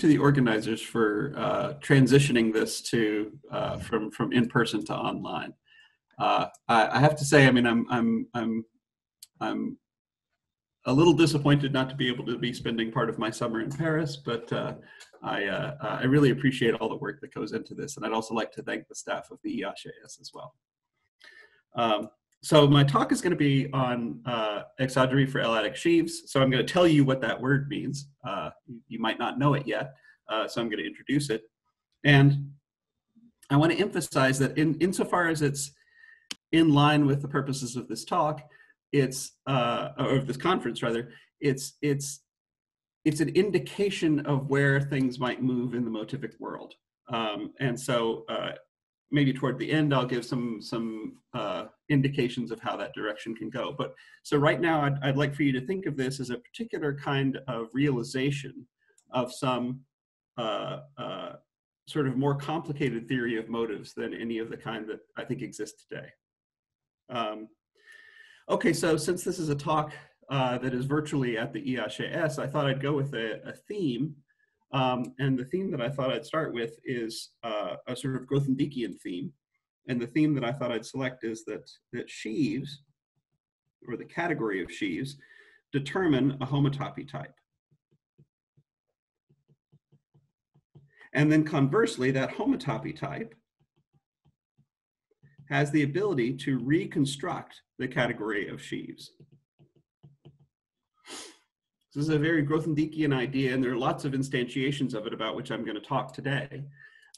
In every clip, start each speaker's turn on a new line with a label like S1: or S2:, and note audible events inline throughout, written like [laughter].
S1: to the organizers for uh, transitioning this to uh, from from in person to online. Uh, I, I, have to say, I mean, I'm I'm I'm I'm a little disappointed not to be able to be spending part of my summer in Paris, but uh, I uh, I really appreciate all the work that goes into this, and I'd also like to thank the staff of the IHES as well. Um, so my talk is going to be on uh, exodromy for L-adic sheaves. So I'm going to tell you what that word means. Uh, you might not know it yet, uh, so I'm going to introduce it. And I want to emphasize that in insofar as it's in line with the purposes of this talk, it's uh, or this conference rather, it's it's it's an indication of where things might move in the motivic world. Um, and so uh, maybe toward the end I'll give some some uh, indications of how that direction can go. But so right now I'd, I'd like for you to think of this as a particular kind of realization of some uh, uh, sort of more complicated theory of motives than any of the kind that I think exists today. Um, okay, so since this is a talk uh, that is virtually at the IHES, I thought I'd go with a, a theme um, and the theme that I thought I'd start with is uh, a sort of Grothendieckian theme. And the theme that I thought I'd select is that, that sheaves, or the category of sheaves, determine a homotopy type. And then conversely, that homotopy type has the ability to reconstruct the category of sheaves. This is a very Grothendieckian idea, and there are lots of instantiations of it about which I'm going to talk today.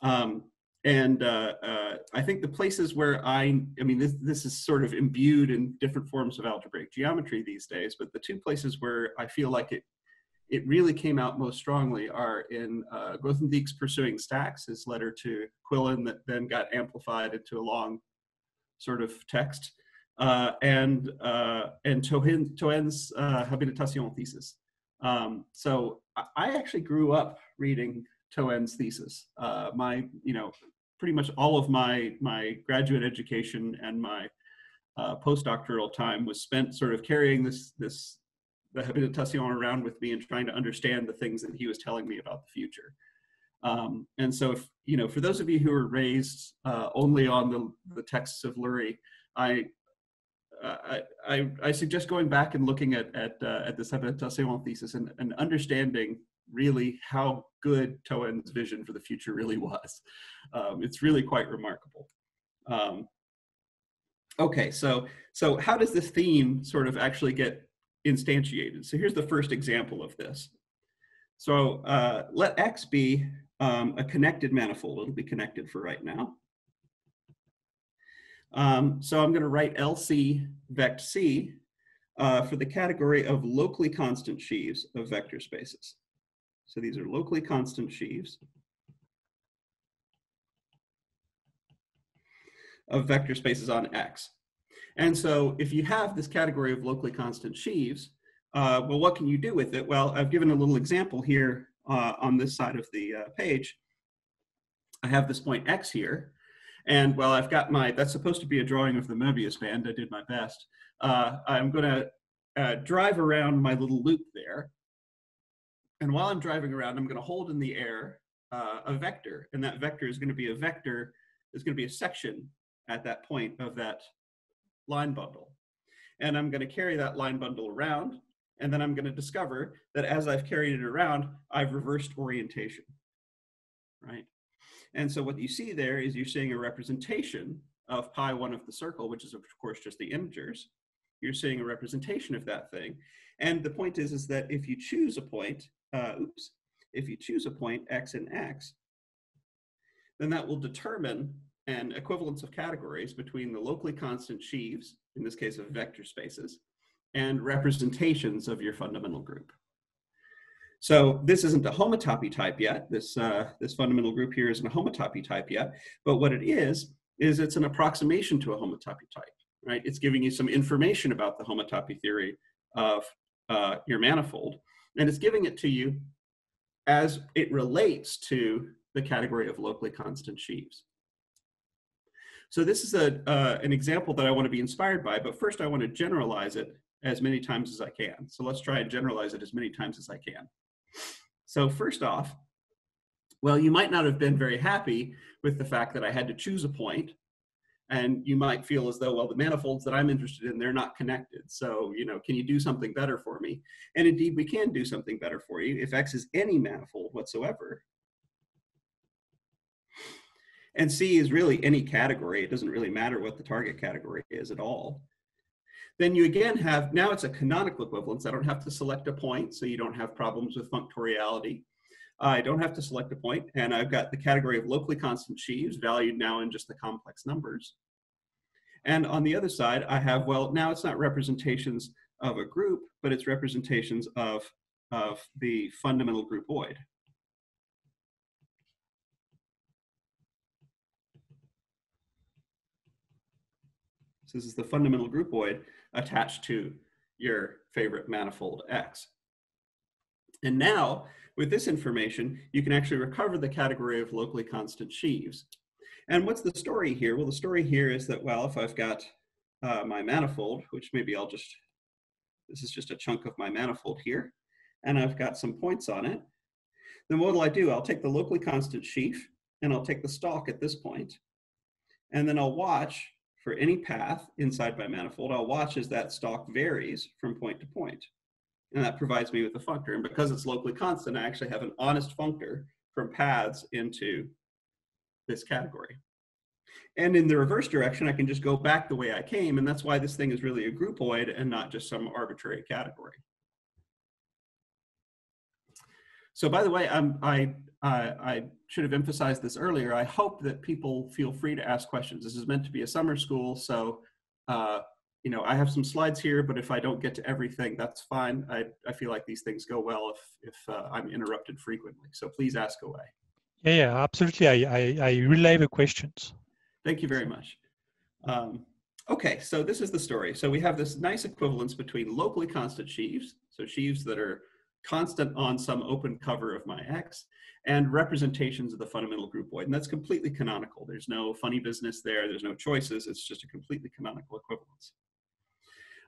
S1: Um, and uh, uh, I think the places where I, I mean, this, this is sort of imbued in different forms of algebraic geometry these days, but the two places where I feel like it, it really came out most strongly are in uh, Grothendieck's Pursuing Stacks, his letter to Quillen that then got amplified into a long sort of text, uh, and uh, and Toen's uh, Habilitation thesis. Um, so I actually grew up reading Toen's thesis. Uh, my, you know, pretty much all of my my graduate education and my uh, postdoctoral time was spent sort of carrying this this the habilitation around with me and trying to understand the things that he was telling me about the future. Um, and so, if you know, for those of you who were raised uh, only on the the texts of Lurie, I I, I, I, suggest going back and looking at at, uh, at thesis and, and understanding really how good Toen's vision for the future really was. Um, it's really quite remarkable. Um, okay, so so how does this theme sort of actually get instantiated? So here's the first example of this. So uh, let X be um, a connected manifold. It'll be connected for right now. Um, so I'm going to write LC vect C uh, for the category of locally constant sheaves of vector spaces. So these are locally constant sheaves of vector spaces on X. And so if you have this category of locally constant sheaves, uh, well, what can you do with it? Well, I've given a little example here uh, on this side of the uh, page. I have this point X here, and well, I've got my, that's supposed to be a drawing of the Mobius band. I did my best. Uh, I'm going to uh, drive around my little loop there. And while I'm driving around, I'm going to hold in the air uh, a vector. And that vector is going to be a vector, is going to be a section at that point of that line bundle. And I'm going to carry that line bundle around. And then I'm going to discover that as I've carried it around, I've reversed orientation, right? And so what you see there is you're seeing a representation of pi 1 of the circle, which is of course just the integers. You're seeing a representation of that thing. And the point is, is that if you choose a point, uh, oops, if you choose a point x and x, then that will determine an equivalence of categories between the locally constant sheaves, in this case of vector spaces, and representations of your fundamental group. So this isn't a homotopy type yet. This, uh, this fundamental group here isn't a homotopy type yet. But what it is, is it's an approximation to a homotopy type, right? It's giving you some information about the homotopy theory of uh, your manifold. And it's giving it to you as it relates to the category of locally constant sheaves. So this is a, uh, an example that I want to be inspired by, but first I want to generalize it as many times as I can. So let's try and generalize it as many times as I can. So first off, well, you might not have been very happy with the fact that I had to choose a. And you might feel as though, well, the manifolds that I'm interested in, they're not connected. So, you know, can you do something better for me? And indeed, we can do something better for you if X is any manifold whatsoever. And C is really any category. It doesn't really matter what the target category is at all. Then you again have, now it's a canonical equivalence. I don't have to select a point, so you don't have problems with functoriality. I don't have to select a point, and I've got the category of locally constant sheaves valued now in just the complex numbers. And on the other side, I have, well, now it's not representations of a group, but it's representations of, of the fundamental groupoid. So this is the fundamental groupoid attached to your favorite manifold X. And now, with this information, you can actually recover the category of locally constant sheaves. And what's the story here? Well, the story here is that, well, if I've got uh, my manifold, which maybe I'll just, this is just a chunk of my manifold here, and I've got some points on it, then what will I do? I'll take the locally constant sheaf, and I'll take the stalk at this point, and then I'll watch for any path inside my manifold, I'll watch as that stalk varies from point to point. And that provides me with a functor. And because it's locally constant, I actually have an honest functor from paths into this category. And in the reverse direction, I can just go back the way I came. And that's why this thing is really a groupoid and not just some arbitrary category. So by the way, I'm, I, I should have emphasized this earlier. I hope that people feel free to ask questions. This is meant to be a summer school, so uh, you know I have some slides here, but if I don't get to everything, that's fine. I, I feel like these things go well if if uh, I'm interrupted frequently. So please ask away.
S2: Yeah, yeah, absolutely. I I, I relay the questions.
S1: Thank you very much. Um, okay, so this is the story. So we have this nice equivalence between locally constant sheaves, so sheaves that are constant on some open cover of my X, and representations of the fundamental groupoid. And that's completely canonical. There's no funny business there. There's no choices. It's just a completely canonical equivalence.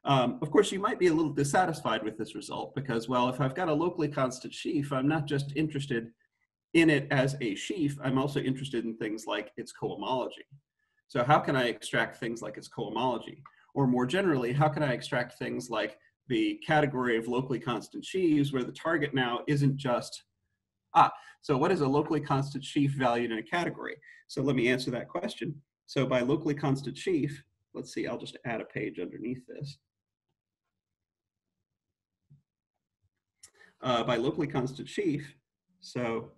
S1: Um, of course, you might be a little dissatisfied with this result because, well, if I've got a locally constant sheaf, I'm not just interested in it as a sheaf, I'm also interested in things like its cohomology. So how can I extract things like its cohomology? Or more generally, how can I extract things like the category of locally constant sheaves where the target now isn't just, ah, so what is a locally constant sheaf valued in a category? So let me answer that question. So by locally constant sheaf, let's see, I'll just add a page underneath this. Uh, by locally constant sheaf, so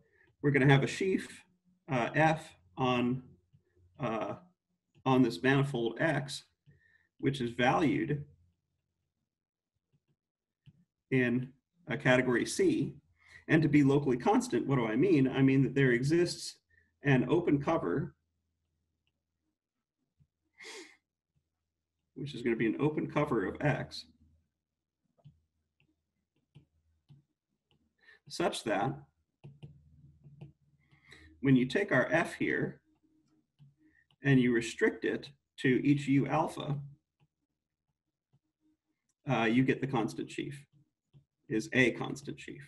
S1: we're gonna have a sheaf uh, F on, uh, on this manifold X, which is valued in a category C. And to be locally constant, what do I mean? I mean that there exists an open cover, which is going to be an open cover of X, such that when you take our F here and you restrict it to each U alpha, uh, you get the constant sheaf is a constant sheaf.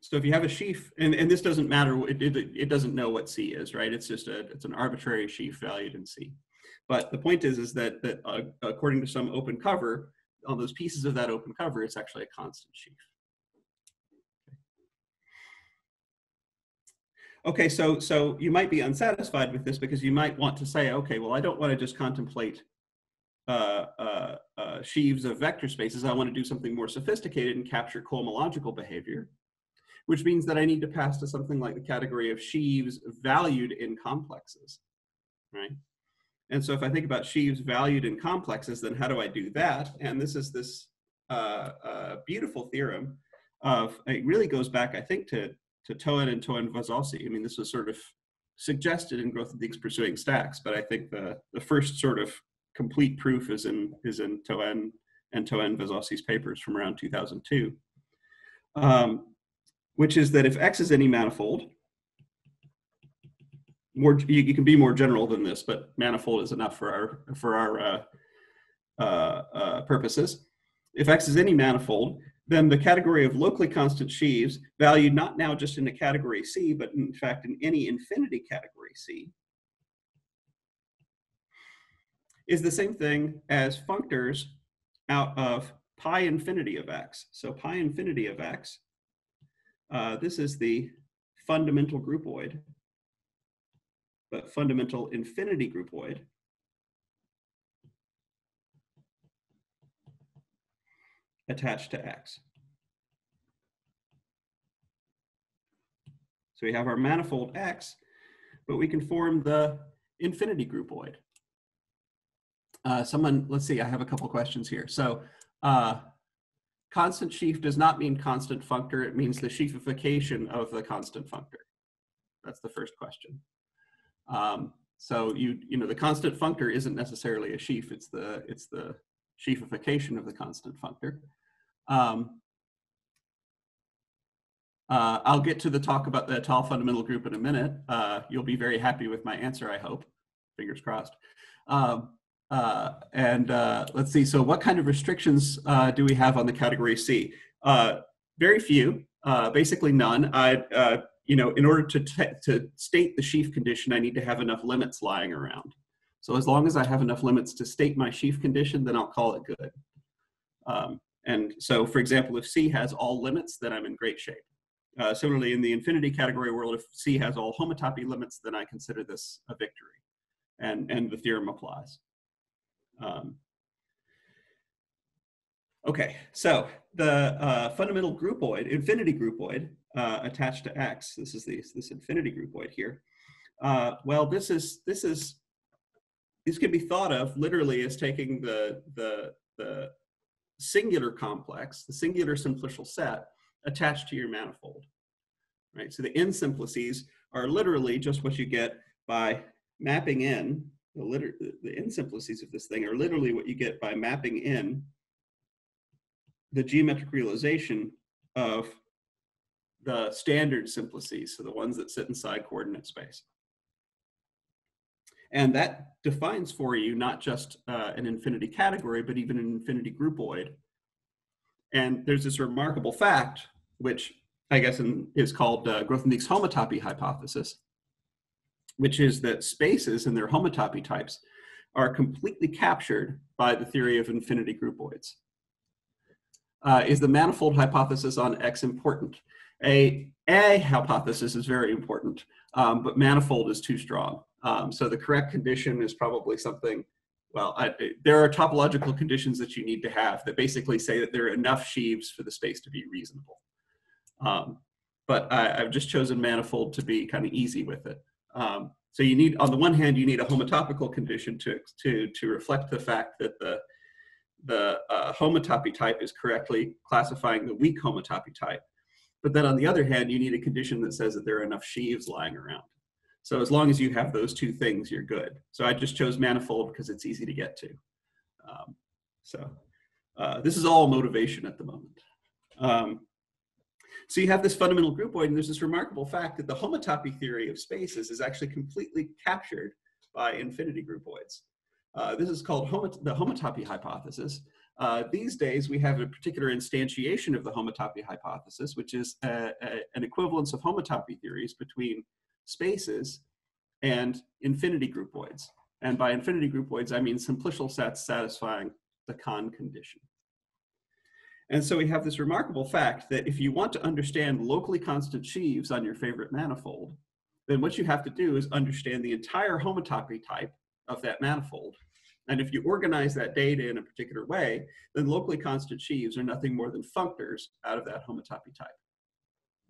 S1: So if you have a sheaf, and, and this doesn't matter, it, it, it doesn't know what C is, right? It's just a, it's an arbitrary sheaf valued in C. But the point is, is that, that uh, according to some open cover, on those pieces of that open cover, it's actually a constant sheaf. Okay, so so you might be unsatisfied with this because you might want to say, okay, well, I don't want to just contemplate uh, uh, uh, sheaves of vector spaces. I want to do something more sophisticated and capture cohomological behavior, which means that I need to pass to something like the category of sheaves valued in complexes, right? And so if I think about sheaves valued in complexes, then how do I do that? And this is this uh, uh, beautiful theorem of, it really goes back, I think, to to Toen and Toen-Vezzosi. I mean, this was sort of suggested in Grothendieck's Pursuing Stacks, but I think the, the first sort of complete proof is in, is in Toen and Toen-Vezzosi's papers from around 2002, um, which is that if X is any manifold, more you, you, can be more general than this, but manifold is enough for our for our uh, uh, uh, purposes, if X is any manifold, then the category of locally constant sheaves, valued not now just in a category C, but in fact in any infinity category C, is the same thing as functors out of pi infinity of x. So pi infinity of x, uh, this is the fundamental groupoid, but fundamental infinity groupoid. Attached to x. So we have our manifold x, but we can form the infinity groupoid. Uh, someone, let's see, I have a couple questions here. So uh, constant sheaf does not mean constant functor, it means the sheafification of the constant functor. That's the first question. Um, so you, you know, the constant functor isn't necessarily a sheaf, it's the, it's the sheafification of the constant functor. Um, uh, I'll get to the talk about the Étale fundamental group in a minute. Uh, you'll be very happy with my answer, I hope. Fingers crossed. Um, uh, and uh, let's see, so what kind of restrictions uh, do we have on the category C? Uh, very few, basically none. I, you know, in order to, to state the sheaf condition, I need to have enough limits lying around. So as long as I have enough limits to state my sheaf condition, then I'll call it good. Um, and so, for example, if C has all limits, then I'm in great shape. similarly, in the infinity category world, if C has all homotopy limits, then I consider this a victory. And, and the theorem applies. Um, okay, so the uh, fundamental groupoid, infinity groupoid uh, attached to X, this is the, this infinity groupoid here. Uh, well, this is, this is, this can be thought of literally as taking the, the, the singular complex, the singular simplicial set attached to your manifold, right? So the n simplices are literally just what you get by mapping in the, liter- the n simplices of this thing are literally what you get by mapping in the geometric realization of the standard simplices, so the ones that sit inside coordinate space. And that defines for you not just uh, an infinity category, but even an infinity groupoid. And there's this remarkable fact, which I guess in, is called uh, Grothendieck's homotopy hypothesis, which is that spaces and their homotopy types are completely captured by the theory of infinity groupoids. Uh, is the manifold hypothesis on X important? A, a hypothesis is very important, um, but manifold is too strong. Um, so the correct condition is probably something, well, I, there are topological conditions that you need to have that basically say that there are enough sheaves for the space to be reasonable. Um, but I, I've just chosen manifold to be kind of easy with it. Um, so you need, on the one hand, you need a homotopical condition to, to, to reflect the fact that the, the uh, homotopy type is correctly classifying the weak homotopy type. But then on the other hand, you need a condition that says that there are enough sheaves lying around. So as long as you have those two things, you're good. So I just chose manifold because it's easy to get to. Um, so uh, this is all motivation at the moment. Um, so you have this fundamental groupoid, and there's this remarkable fact that the homotopy theory of spaces is actually completely captured by infinity groupoids. Uh, this is called homot the homotopy hypothesis. Uh, these days, we have a particular instantiation of the homotopy hypothesis, which is a, a, an equivalence of homotopy theories between spaces and infinity groupoids. And by infinity groupoids, I mean simplicial sets satisfying the Kan condition. And so we have this remarkable fact that if you want to understand locally constant sheaves on your favorite manifold, then what you have to do is understand the entire homotopy type of that manifold. And if you organize that data in a particular way, then locally constant sheaves are nothing more than functors out of that homotopy type.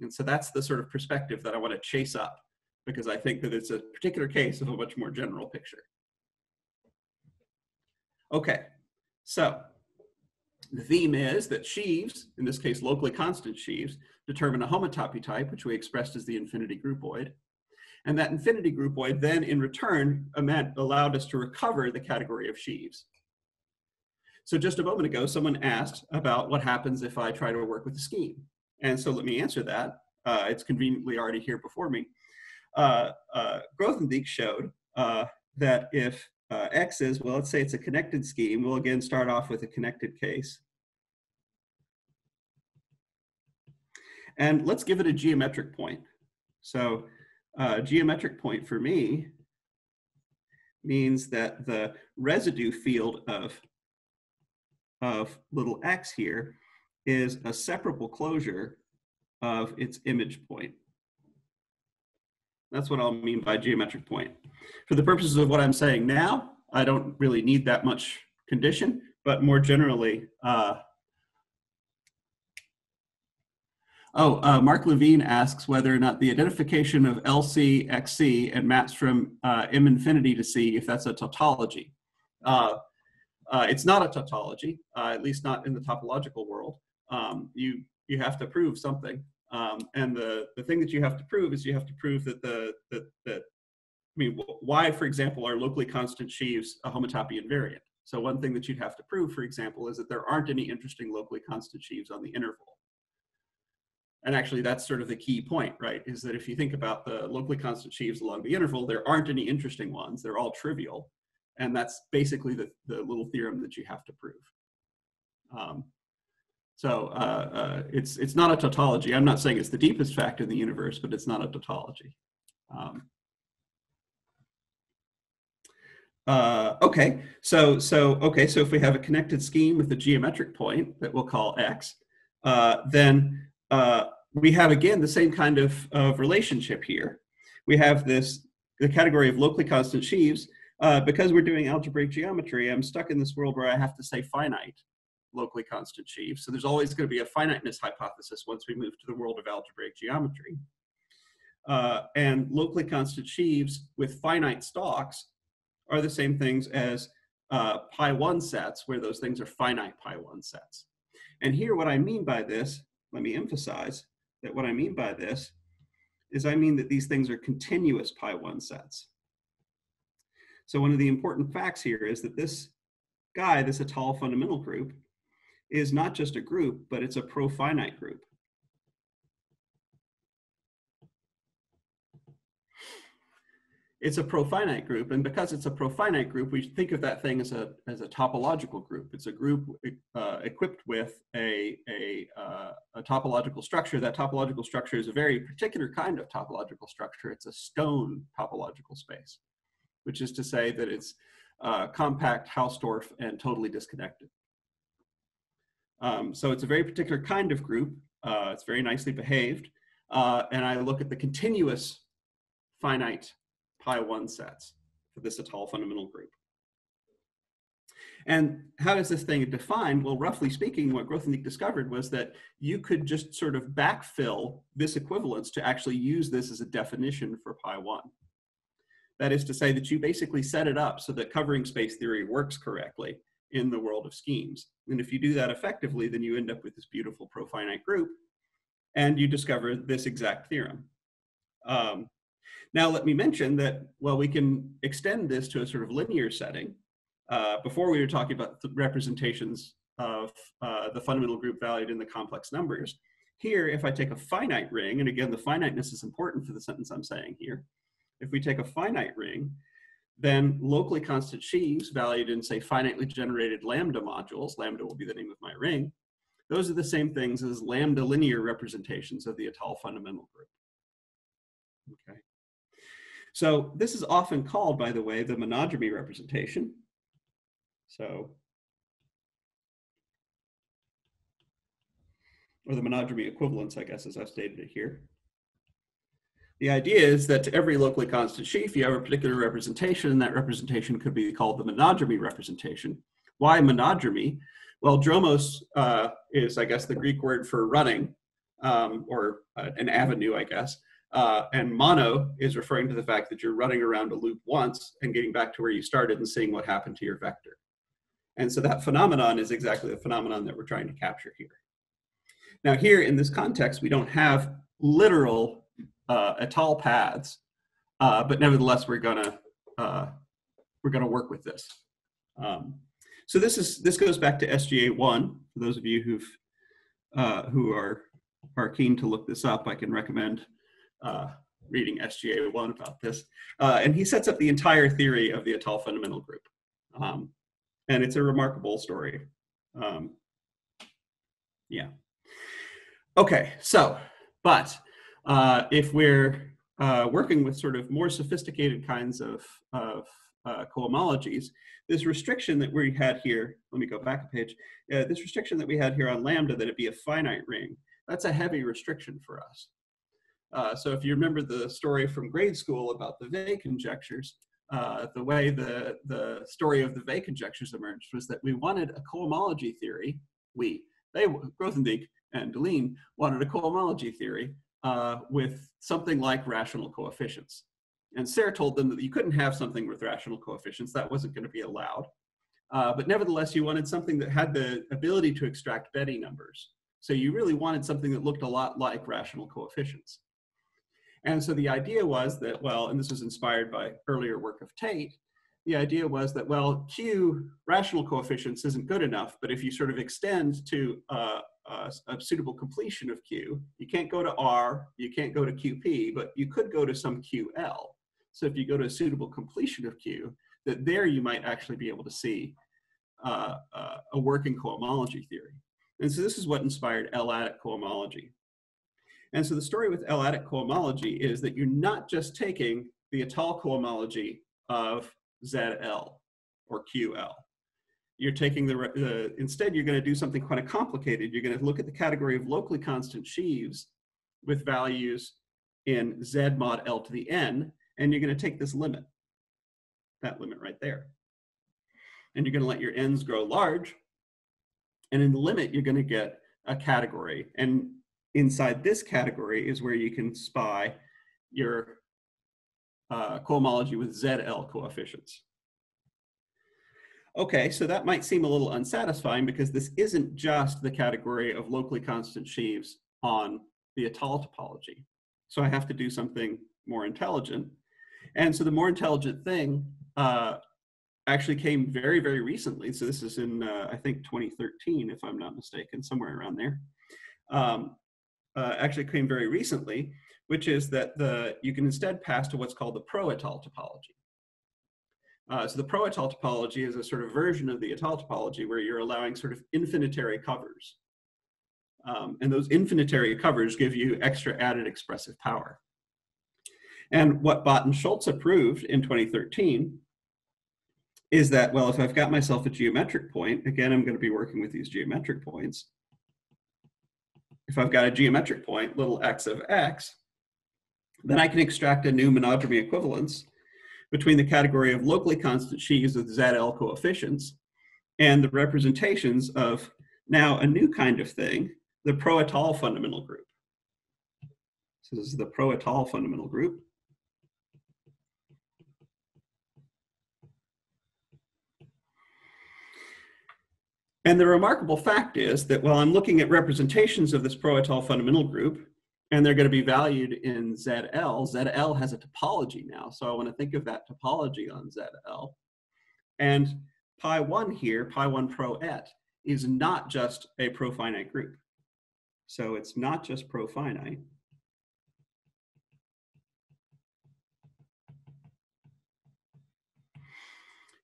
S1: And so that's the sort of perspective that I want to chase up because I think that it's a particular case of a much more general picture. Okay, so the theme is that sheaves, in this case locally constant sheaves, determine a homotopy type, which we expressed as the infinity groupoid. And that infinity groupoid then in return allowed us to recover the category of sheaves. So just a moment ago, someone asked about what happens if I try to work with a scheme. And so let me answer that. Uh, it's conveniently already here before me. Uh, uh, Grothendieck showed uh, that if uh, X is, well, let's say it's a connected scheme. We'll again start off with a connected case. And let's give it a geometric point. So uh, geometric point for me means that the residue field of, of little x here is a separable closure of its image point. That's what I'll mean by geometric point. For the purposes of what I'm saying now, I don't really need that much condition, but more generally, uh, Oh, uh, Mark Levine asks whether or not the identification of LC, XC, and maps from uh, M infinity to C, if that's a tautology. Uh, uh it's not a tautology, uh, at least not in the topological world. Um, you, you have to prove something. Um, and the, the thing that you have to prove is you have to prove that the, that, that I mean, why, for example, are locally constant sheaves a homotopy invariant? So one thing that you'd have to prove, for example, is that there aren't any interesting locally constant sheaves on the interval and actually that's sort of the key point, right? Is that if you think about the locally constant sheaves along the interval, there aren't any interesting ones. They're all trivial. And that's basically the, the little theorem that you have to prove. Um, so uh, uh, it's, it's not a tautology. I'm not saying it's the deepest fact in the universe, but it's not a tautology. Um, uh, okay, so, so, okay, so if we have a connected scheme with a geometric point that we'll call x, uh, then uh, we have again the same kind of, of relationship here. We have this the category of locally constant sheaves. Uh, because we're doing algebraic geometry, I'm stuck in this world where I have to say finite locally constant sheaves. So there's always going to be a finiteness hypothesis once we move to the world of algebraic geometry. Uh, and locally constant sheaves with finite stalks are the same things as uh, pi 1 sets, where those things are finite pi 1 sets. And here, what I mean by this, let me emphasize, that what I mean by this is I mean that these things are continuous pi 1 sets. So one of the important facts here is that this guy, this Étale fundamental group, is not just a group, but it's a profinite group. it's a profinite group, and because it's a profinite group, we think of that thing as a as a topological group. It's a group uh, equipped with a a, uh, a topological structure. That topological structure is a very particular kind of topological structure. It's a stone topological space, which is to say that it's uh, compact, Hausdorff, and totally disconnected. Um, so it's a very particular kind of group. Uh, it's very nicely behaved, uh, and I look at the continuous finite pi 1 sets for this Étale fundamental group. And how is this thing defined? Well, roughly speaking, what Grothendieck discovered was that you could just sort of backfill this equivalence to actually use this as a definition for pi 1. That is to say that you basically set it up so that covering space theory works correctly in the world of schemes. And if you do that effectively, then you end up with this beautiful profinite group and you discover this exact theorem. Um, now, let me mention that, well, we can extend this to a sort of linear setting. Uh, before we were talking about the representations of uh, the fundamental group valued in the complex numbers. Here, if I take a finite ring, and again, the finiteness is important for the sentence I'm saying here. If we take a finite ring, then locally constant sheaves valued in, say, finitely generated lambda modules, lambda will be the name of my ring, those are the same things as lambda linear representations of the Étale fundamental group. Okay. So this is often called, by the way, the monodromy representation. So, or the monodromy equivalence, I guess, as I've stated it here. The idea is that to every locally constant sheaf, you have a particular representation, and that representation could be called the monodromy representation. Why monodromy? Well, dromos uh, is, I guess, the Greek word for running, um, or uh, an avenue, I guess. Uh, and mono is referring to the fact that you're running around a loop once and getting back to where you started and seeing what happened to your vector. And so that phenomenon is exactly the phenomenon that we're trying to capture here. Now here in this context, we don't have literal uh, Étale paths, uh, but nevertheless, we're gonna uh, we're gonna work with this. Um, so this is this goes back to SGA one. For those of you who've uh, who are are keen to look this up, I can recommend uh, reading SGA one about this, uh, and he sets up the entire theory of the Étale fundamental group, um, and it's a remarkable story. Um, yeah. Okay, so, but uh, if we're uh, working with sort of more sophisticated kinds of, of uh, cohomologies, this restriction that we had here, let me go back a page, uh, this restriction that we had here on lambda that it be a finite ring, that's a heavy restriction for us. Uh, so if you remember the story from grade school about the Weil conjectures, the way the, the story of the Weil conjectures emerged was that we wanted a cohomology theory, we, they, Grothendieck and Deligne wanted a cohomology theory uh, with something like rational coefficients. And Serre told them that you couldn't have something with rational coefficients, that wasn't going to be allowed. Uh, but nevertheless, you wanted something that had the ability to extract Betti numbers. So you really wanted something that looked a lot like rational coefficients. And so the idea was that, well, and this was inspired by earlier work of Tate, the idea was that, well, Q rational coefficients isn't good enough, but if you sort of extend to uh, uh, a suitable completion of Q. You can't go to R, you can't go to QP, but you could go to some QL. So if you go to a suitable completion of Q, that there you might actually be able to see uh, uh, a working cohomology theory. And so this is what inspired L-adic cohomology. And so the story with L-adic cohomology is that you're not just taking the Étale cohomology of ZL or QL you're taking the, the instead you're going to do something quite of complicated. You're going to look at the category of locally constant sheaves with values in z mod L to the n, and you're going to take this limit, that limit right there. And you're going to let your n's grow large, and in the limit, you're going to get a category. And inside this category is where you can spy your uh, cohomology with ZL coefficients. Okay, so that might seem a little unsatisfying because this isn't just the category of locally constant sheaves on the Étale topology. So I have to do something more intelligent. And so the more intelligent thing uh, actually came very, very recently. So this is in, uh, I think, 2013, if I'm not mistaken, somewhere around there. Um, uh, actually came very recently, which is that the you can instead pass to what's called the pro-Étale topology. Uh, so the pro-Étale topology is a sort of version of the Étale topology where you're allowing sort of infinitary covers. Um, and those infinitary covers give you extra added expressive power. And what Bhatt and Scholze approved in 2013 is that, well, if I've got myself a geometric point, again, I'm going to be working with these geometric points. If I've got a geometric point, little x of x, then I can extract a new monodromy equivalence between the category of locally constant sheaves with ZL coefficients and the representations of now a new kind of thing, the pro-Étale fundamental group. So this is the pro-Étale fundamental group. And the remarkable fact is that while I'm looking at representations of this pro-Étale fundamental group, and they're going to be valued in ZL. ZL has a topology now, so I want to think of that topology on ZL. And pi 1 here, pi 1 pro et, is not just a profinite group. So it's not just profinite.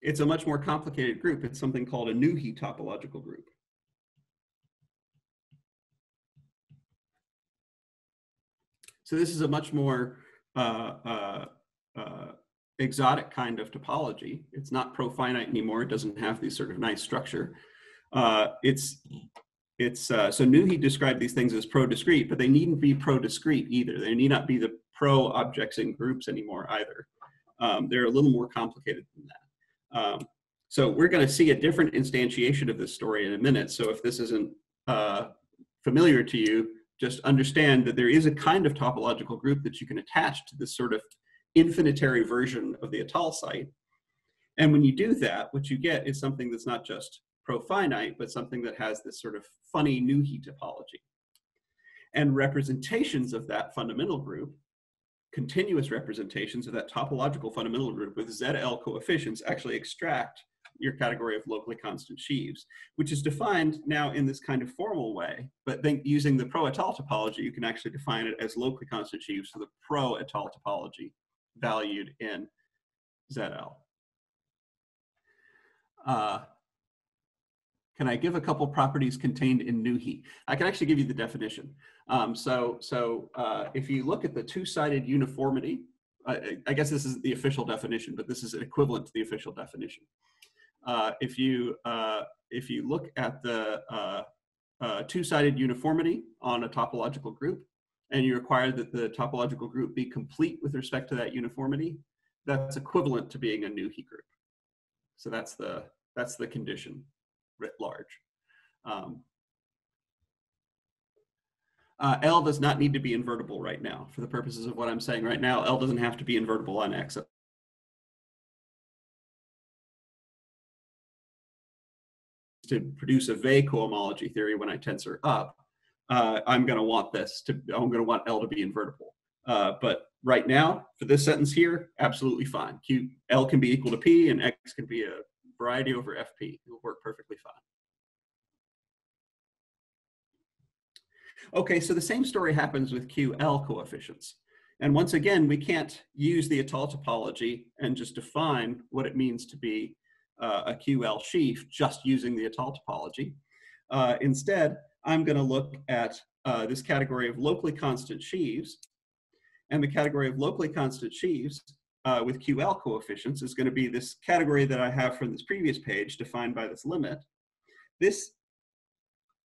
S1: It's a much more complicated group. It's something called a Noohi topological group. So this is a much more uh, uh, uh, exotic kind of topology. It's not profinite anymore. It doesn't have these sort of nice structure. Uh, it's it's uh, so Noohi described these things as pro-discrete, but they needn't be pro-discrete either. They need not be the pro objects in groups anymore either. Um, they're a little more complicated than that. Um, so we're going to see a different instantiation of this story in a minute. So if this isn't uh, familiar to you, just understand that there is a kind of topological group that you can attach to this sort of infinitary version of the Étale site. And when you do that, what you get is something that's not just profinite, but something that has this sort of funny Noohi topology. And representations of that fundamental group, continuous representations of that topological fundamental group with ZL coefficients actually extract your category of locally constant sheaves, which is defined now in this kind of formal way, but then using the pro-Étale topology, you can actually define it as locally constant sheaves for the pro-Étale topology valued in ZL. Uh, can I give a couple properties contained in Noohi? I can actually give you the definition. Um, so so uh, if you look at the two-sided uniformity, I, I, guess this isn't the official definition, but this is equivalent to the official definition. Uh, if you uh, if you look at the uh, uh, two-sided uniformity on a topological group, and you require that the topological group be complete with respect to that uniformity, that's equivalent to being a Noohi group. So that's the that's the condition writ large. Um, uh, L does not need to be invertible right now. For the purposes of what I'm saying right now, L doesn't have to be invertible on X. To produce a Weil cohomology theory when I tensor up, uh, I'm going to want this to, I'm going to want L to be invertible. Uh, but right now, for this sentence here, absolutely fine. Q, L can be equal to P and X can be a variety over FP. It'll work perfectly fine. Okay, so the same story happens with QL coefficients. And once again, we can't use the Étale topology and just define what it means to be uh, a QL sheaf just using the Étale topology. Uh, instead, I'm going to look at uh, this category of locally constant sheaves. And the category of locally constant sheaves uh, with QL coefficients is going to be this category that I have from this previous page defined by this limit. This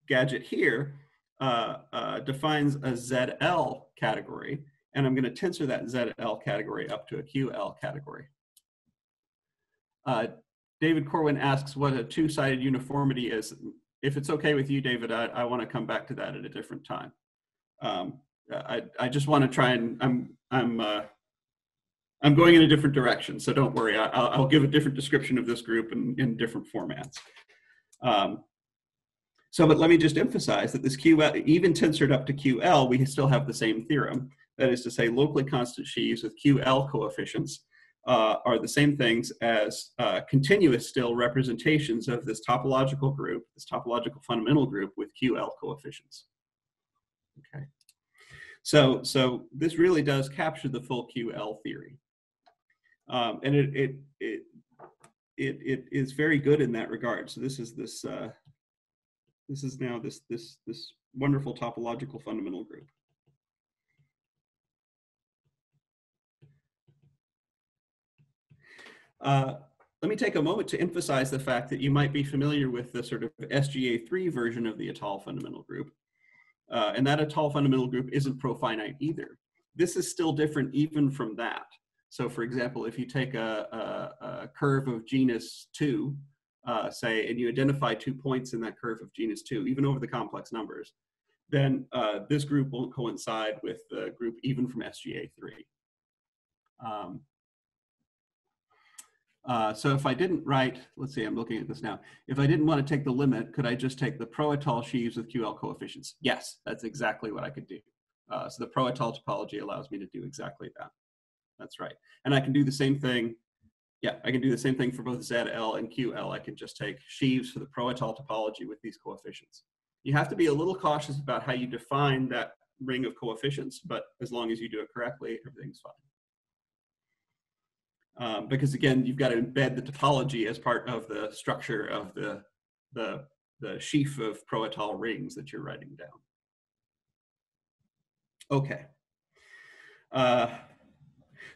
S1: gadget here uh, uh, defines a ZL category, and I'm going to tensor that ZL category up to a QL category. Uh, David Corwin asks what a two-sided uniformity is. If it's okay with you, David, I, I want to come back to that at a different time. Um, I, I just want to try and I'm I'm uh, I'm going in a different direction, so don't worry. I, will give a different description of this group in, in different formats. Um, so, but let me just emphasize that this QL, even tensored up to QL, we still have the same theorem. That is to say, locally constant sheaves with QL coefficients uh, are the same things as uh, continuous still representations of this topological group, this topological fundamental group with QL coefficients. Okay. So, so this really does capture the full QL theory. Um, and it, it, it, it, it is very good in that regard. So this is this, uh, this is now this, this, this wonderful topological fundamental group. Uh, let me take a moment to emphasize the fact that you might be familiar with the sort of SGA3 version of the Étale fundamental group. Uh, and that Étale fundamental group isn't profinite either. This is still different even from that. So for example, if you take a, a, a curve of genus two, uh, say, and you identify two points in that curve of genus two, even over the complex numbers, then uh, this group won't coincide with the group even from SGA3. Um, uh, so if I didn't write, let's see, I'm looking at this now. If I didn't want to take the limit, could I just take the pro-Étale sheaves with QL coefficients? Yes, that's exactly what I could do. Uh, so the pro-Étale topology allows me to do exactly that. That's right. And I can do the same thing yeah, I can do the same thing for both ZL and QL. I can just take sheaves for the pro-Étale topology with these coefficients. You have to be a little cautious about how you define that ring of coefficients, but as long as you do it correctly, everything's fine. Um, because again, you've got to embed the topology as part of the structure of the, the, the sheaf of pro-Étale rings that you're writing down. Okay. Uh,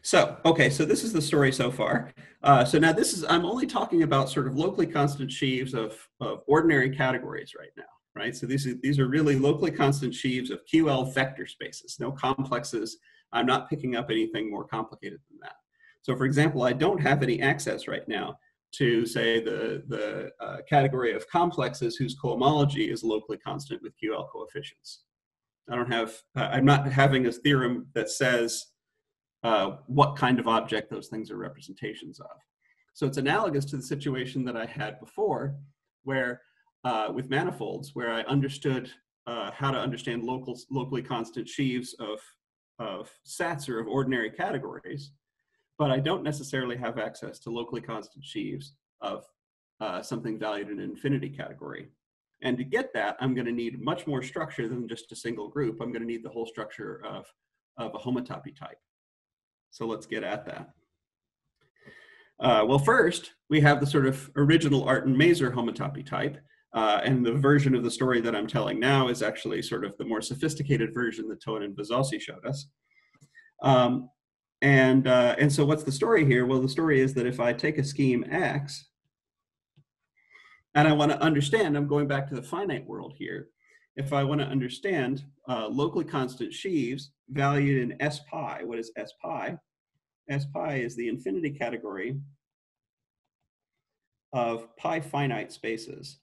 S1: so, okay, so this is the story so far. Uh, so now this is, I'm only talking about sort of locally constant sheaves of, of ordinary categories right now, right? So these are, these are really locally constant sheaves of QL vector spaces, no complexes. I'm not picking up anything more complicated than that. So for example, I don't have any access right now to say the, the uh, category of complexes whose cohomology is locally constant with QL coefficients. I don't have, uh, I'm not having a theorem that says uh, what kind of object those things are representations of. So it's analogous to the situation that I had before, where uh, with manifolds, where I understood uh, how to understand local, locally constant sheaves of, of sets or of ordinary categories, but I don't necessarily have access to locally constant sheaves of uh, something valued in an infinity category. And to get that, I'm going to need much more structure than just a single group. I'm going to need the whole structure of, of a homotopy type. So let's get at that. Uh, well, first, we have the sort of original Artin-Mazur homotopy type. Uh, and the version of the story that I'm telling now is actually sort of the more sophisticated version that Toen and Vezzosi showed us. Um, and, uh, and so what's the story here? Well, the story is that if I take a scheme X, and I want to understand, I'm going back to the finite world here. If I want to understand uh, locally constant sheaves valued in S pi, what is S pi? S pi is the infinity category of pi finite spaces.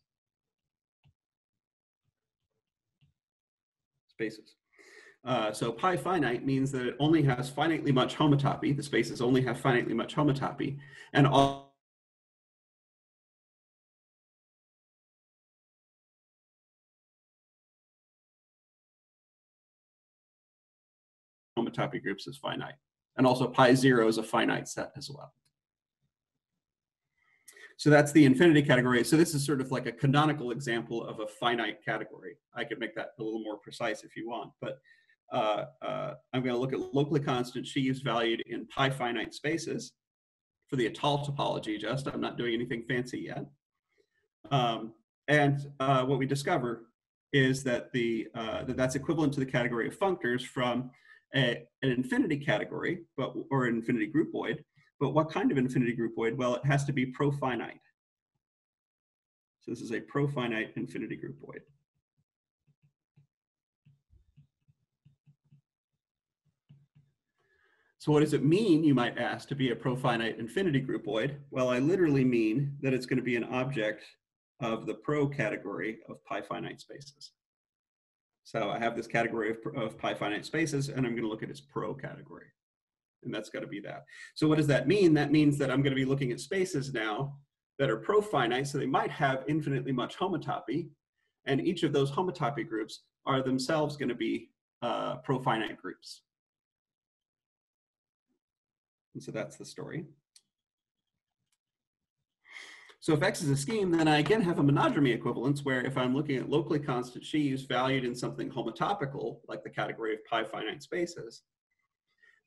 S1: Spaces. Uh, so pi finite means that it only has finitely much homotopy. The spaces only have finitely much homotopy. And all homotopy groups is finite. And also pi zero is a finite set as well. So that's the infinity category. So this is sort of like a canonical example of a finite category. I could make that a little more precise if you want, but uh, uh, I'm going to look at locally constant sheaves valued in pi finite spaces for the Étale topology just. I'm not doing anything fancy yet. Um, and uh, what we discover is that the uh, that that's equivalent to the category of functors from a, an infinity category, but or an infinity groupoid. But what kind of infinity groupoid? Well, it has to be profinite. So this is a profinite infinity groupoid. So what does it mean, you might ask, to be a profinite infinity groupoid? Well, I literally mean that it's going to be an object of the pro category of pi finite spaces. So I have this category of, of pi finite spaces, and I'm going to look at its pro category. And that's got to be that. So what does that mean? That means that I'm going to be looking at spaces now that are profinite, so they might have infinitely much homotopy, and each of those homotopy groups are themselves going to be uh, profinite groups. And so that's the story. So if X is a scheme, then I again have a monodromy equivalence where if I'm looking at locally constant sheaves valued in something homotopical, like the category of pi finite spaces,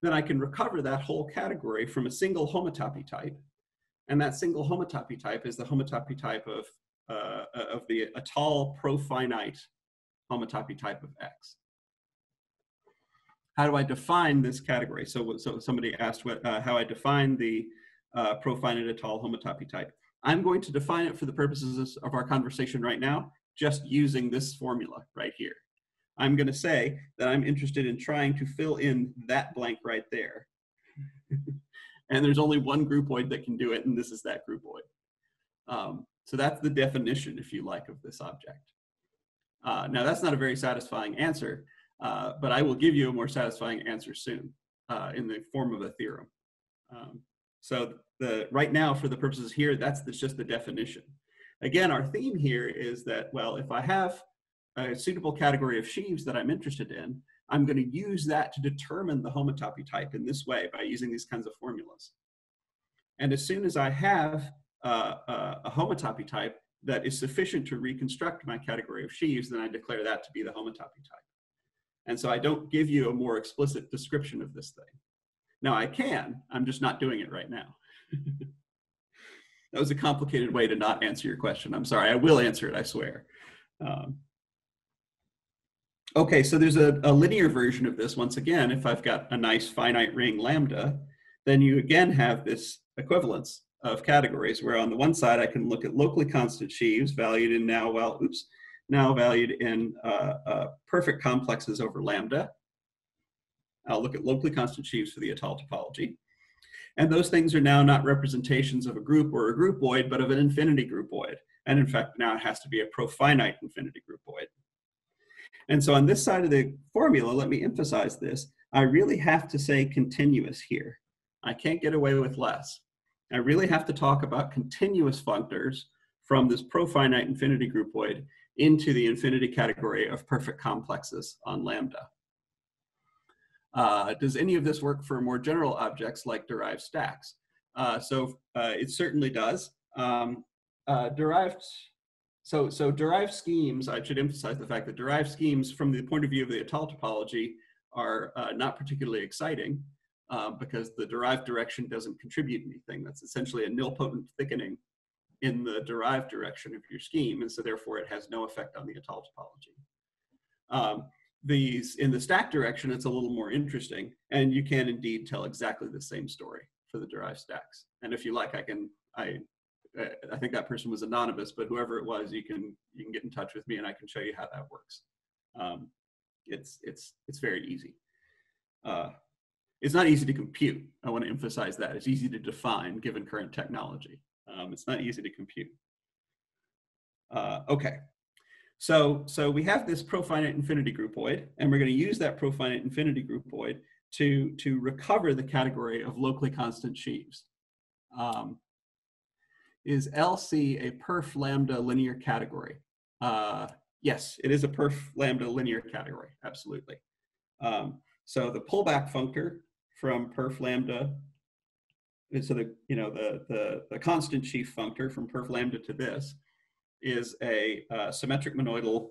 S1: then I can recover that whole category from a single homotopy type. And that single homotopy type is the homotopy type of, uh, of the Étale profinite homotopy type of X. How do I define this category? So, so somebody asked what, uh, how I define the uh, profinite Étale homotopy type. I'm going to define it for the purposes of our conversation right now, just using this formula right here. I'm going to say that I'm interested in trying to fill in that blank right there. [laughs] and there's only one groupoid that can do it, and this is that groupoid. Um, so that's the definition, if you like, of this object. Uh, now, that's not a very satisfying answer, uh, but I will give you a more satisfying answer soon uh, in the form of a theorem. Um, so the right now, for the purposes here, that's the, just the definition. Again, our theme here is that, well, if I have a suitable category of sheaves that I'm interested in, I'm going to use that to determine the homotopy type in this way by using these kinds of formulas. And as soon as I have uh, a, a homotopy type that is sufficient to reconstruct my category of sheaves, then I declare that to be the homotopy type. And so I don't give you a more explicit description of this thing. Now I can, I'm just not doing it right now. [laughs] that was a complicated way to not answer your question. I'm sorry. I will answer it, I swear. Um, okay, so there's a, a linear version of this. Once again, if I've got a nice finite ring lambda, then you again have this equivalence of categories where on the one side I can look at locally constant sheaves valued in now, well, oops, now valued in uh, uh, perfect complexes over lambda. I'll look at locally constant sheaves for the Étale topology. And those things are now not representations of a group or a groupoid, but of an infinity groupoid. And in fact, now it has to be a profinite infinity groupoid. And so on this side of the formula, let me emphasize this, I really have to say continuous here. I can't get away with less. I really have to talk about continuous functors from this profinite infinity groupoid into the infinity category of perfect complexes on lambda. Uh, does any of this work for more general objects like derived stacks? Uh, so uh, it certainly does. Um, uh, derived, so, so derived schemes, I should emphasize the fact that derived schemes from the point of view of the Étale topology are uh, not particularly exciting uh, because the derived direction doesn't contribute anything. That's essentially a nilpotent thickening in the derived direction of your scheme, and so therefore it has no effect on the Étale topology. Um, these in the stack direction, it's a little more interesting, and you can indeed tell exactly the same story for the derived stacks. And if you like, I can I I think that person was anonymous, but whoever it was, you can you can get in touch with me, and I can show you how that works. Um, it's it's it's very easy. Uh, it's not easy to compute. I want to emphasize that it's easy to define given current technology. Um, it's not easy to compute. Uh, okay, so, so we have this profinite infinity groupoid, and we're going to use that profinite infinity groupoid to, to recover the category of locally constant sheaves. Um, is LC a perf lambda linear category? Uh, yes, it is a perf lambda linear category, absolutely. Um, so the pullback functor from perf lambda, so the, you know, the, the, the constant sheaf functor from perf lambda to this is a uh, symmetric monoidal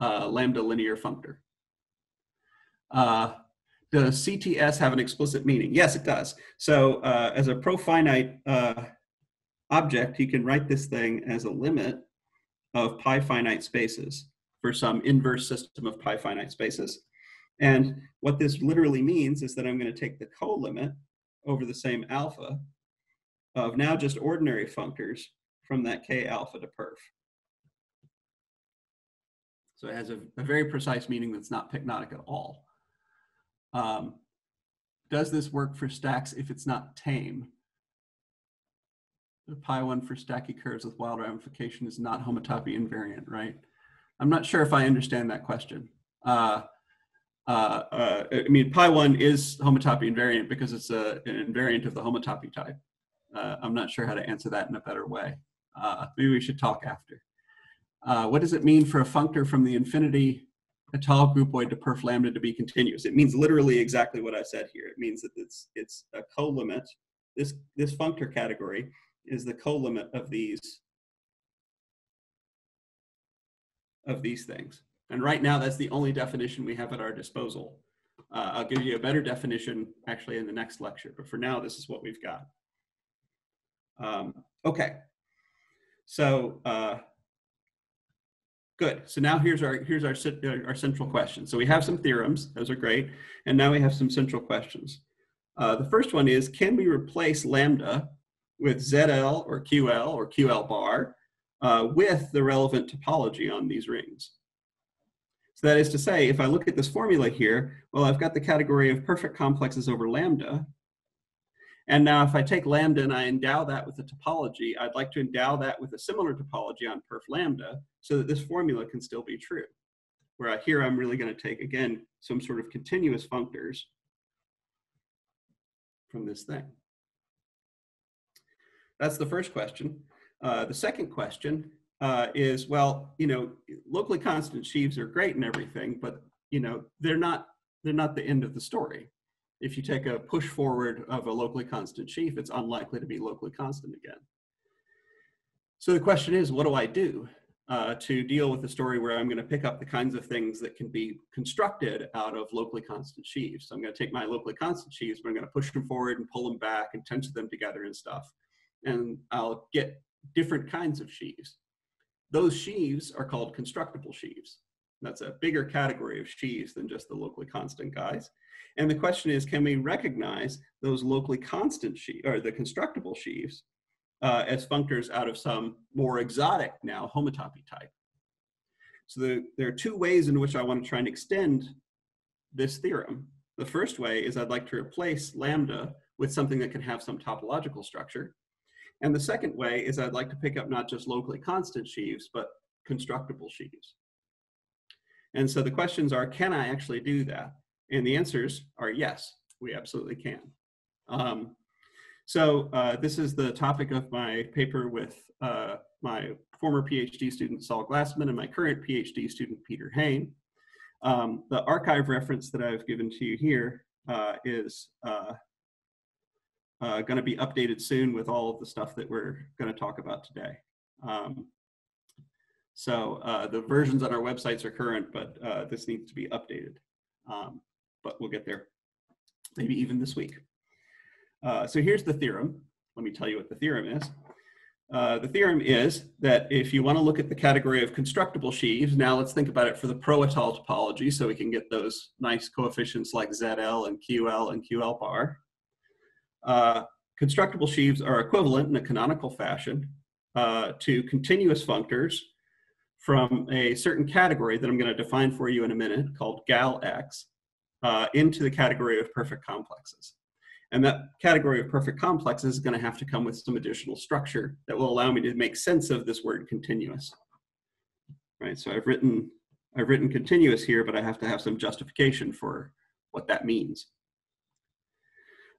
S1: uh, lambda linear functor. Uh, does CTS have an explicit meaning? Yes, it does. So uh, as a profinite uh, object, you can write this thing as a limit of pi finite spaces for some inverse system of pi finite spaces. And what this literally means is that I'm going to take the co-limit over the same alpha of now just ordinary functors from that k alpha to perf. So it has a, a very precise meaning that's not pyknotic at all. Um, does this work for stacks if it's not tame? The pi one for stacky curves with wild ramification is not homotopy invariant, right? I'm not sure if I understand that question. Uh, uh, uh, I mean, pi one is homotopy invariant because it's a, an invariant of the homotopy type. Uh, I'm not sure how to answer that in a better way. Uh, maybe we should talk after. Uh, what does it mean for a functor from the infinity Étale groupoid to perf lambda to be continuous? It means literally exactly what I said here. It means that it's it's a co-limit. This this functor category is the co-limit of these of these things. And right now, that's the only definition we have at our disposal. Uh, I'll give you a better definition actually in the next lecture, but for now, this is what we've got. Um, okay, so uh, good. So now here's our here's our our central question. So we have some theorems; those are great, and now we have some central questions. Uh, the first one is: Can we replace lambda with ZL or QL or QL bar uh, with the relevant topology on these rings? So that is to say, if I look at this formula here, well, I've got the category of perfect complexes over lambda, and now if I take lambda and I endow that with a topology, I'd like to endow that with a similar topology on perf lambda so that this formula can still be true. Where here I'm really going to take, again, some sort of continuous functors from this thing. That's the first question. Uh, the second question uh, is, well, you know, locally constant sheaves are great and everything, but, you know, they're not, they're not the end of the story if you take a push forward of a locally constant sheaf, it's unlikely to be locally constant again. So the question is, what do I do uh, to deal with the story where I'm going to pick up the kinds of things that can be constructed out of locally constant sheaves? So I'm going to take my locally constant sheaves, but I'm going to push them forward and pull them back and tensor them together and stuff. And I'll get different kinds of sheaves. Those sheaves are called constructible sheaves. That's a bigger category of sheaves than just the locally constant guys. And the question is, can we recognize those locally constant sheaves, or the constructible sheaves, uh, as functors out of some more exotic now homotopy type? So the, there are two ways in which I want to try and extend this theorem. The first way is I'd like to replace lambda with something that can have some topological structure. And the second way is I'd like to pick up not just locally constant sheaves, but constructible sheaves. And so the questions are, can I actually do that? And the answers are yes, we absolutely can. Um, so uh, this is the topic of my paper with uh, my former PhD student Saul Glasman and my current PhD student Peter Haine. Um, the arXiv reference that I've given to you here uh, is uh, going to be updated soon with all of the stuff that we're going to talk about today. Um, so uh, the versions on our websites are current, but uh, this needs to be updated. Um, but we'll get there, maybe even this week. Uh, so here's the theorem. Let me tell you what the theorem is. Uh, the theorem is that if you want to look at the category of constructible sheaves, now let's think about it for the Pro-Étale topology so we can get those nice coefficients like ZL and QL and QL bar. Uh, constructible sheaves are equivalent in a canonical fashion uh, to continuous functors from a certain category that I'm going to define for you in a minute called gal X uh, into the category of perfect complexes. And that category of perfect complexes is going to have to come with some additional structure that will allow me to make sense of this word continuous. Right, so I've written, I've written continuous here, but I have to have some justification for what that means.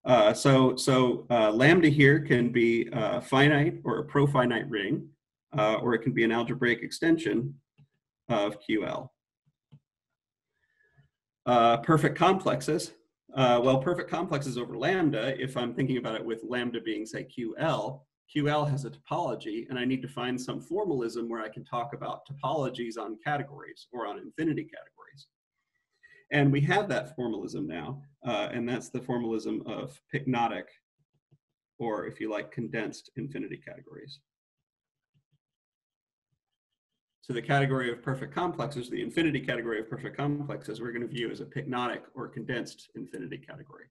S1: Uh, so so uh, lambda here can be a finite or a profinite ring, uh, or it can be an algebraic extension of QL. Uh, perfect complexes uh, well, perfect complexes over lambda, if I'm thinking about it with lambda being, say, QL, QL has a topology, and I need to find some formalism where I can talk about topologies on categories or on infinity categories. And we have that formalism now, uh, and that's the formalism of pyknotic, or if you like, condensed infinity categories. So the category of perfect complexes, the infinity category of perfect complexes, we're going to view as a pyknotic or condensed infinity category.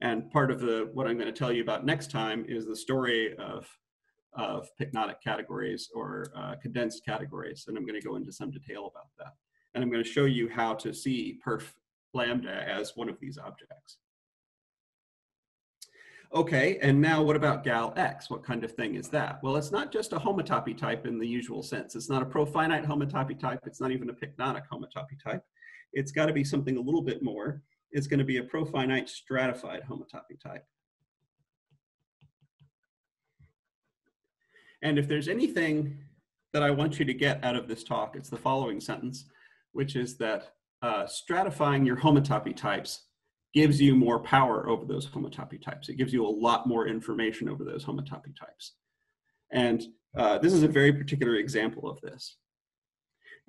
S1: And part of the what I'm going to tell you about next time is the story of, of pyknotic categories or uh, condensed categories. And I'm going to go into some detail about that. And I'm going to show you how to see perf lambda as one of these objects. Okay, and now what about gal X? What kind of thing is that? Well, it's not just a homotopy type in the usual sense. It's not a profinite homotopy type. It's not even a pyknotic homotopy type. It's got to be something a little bit more. It's going to be a profinite stratified homotopy type. And if there's anything that I want you to get out of this talk, it's the following sentence, which is that uh, stratifying your homotopy types gives you more power over those homotopy types. It gives you a lot more information over those homotopy types. And uh, this is a very particular example of this.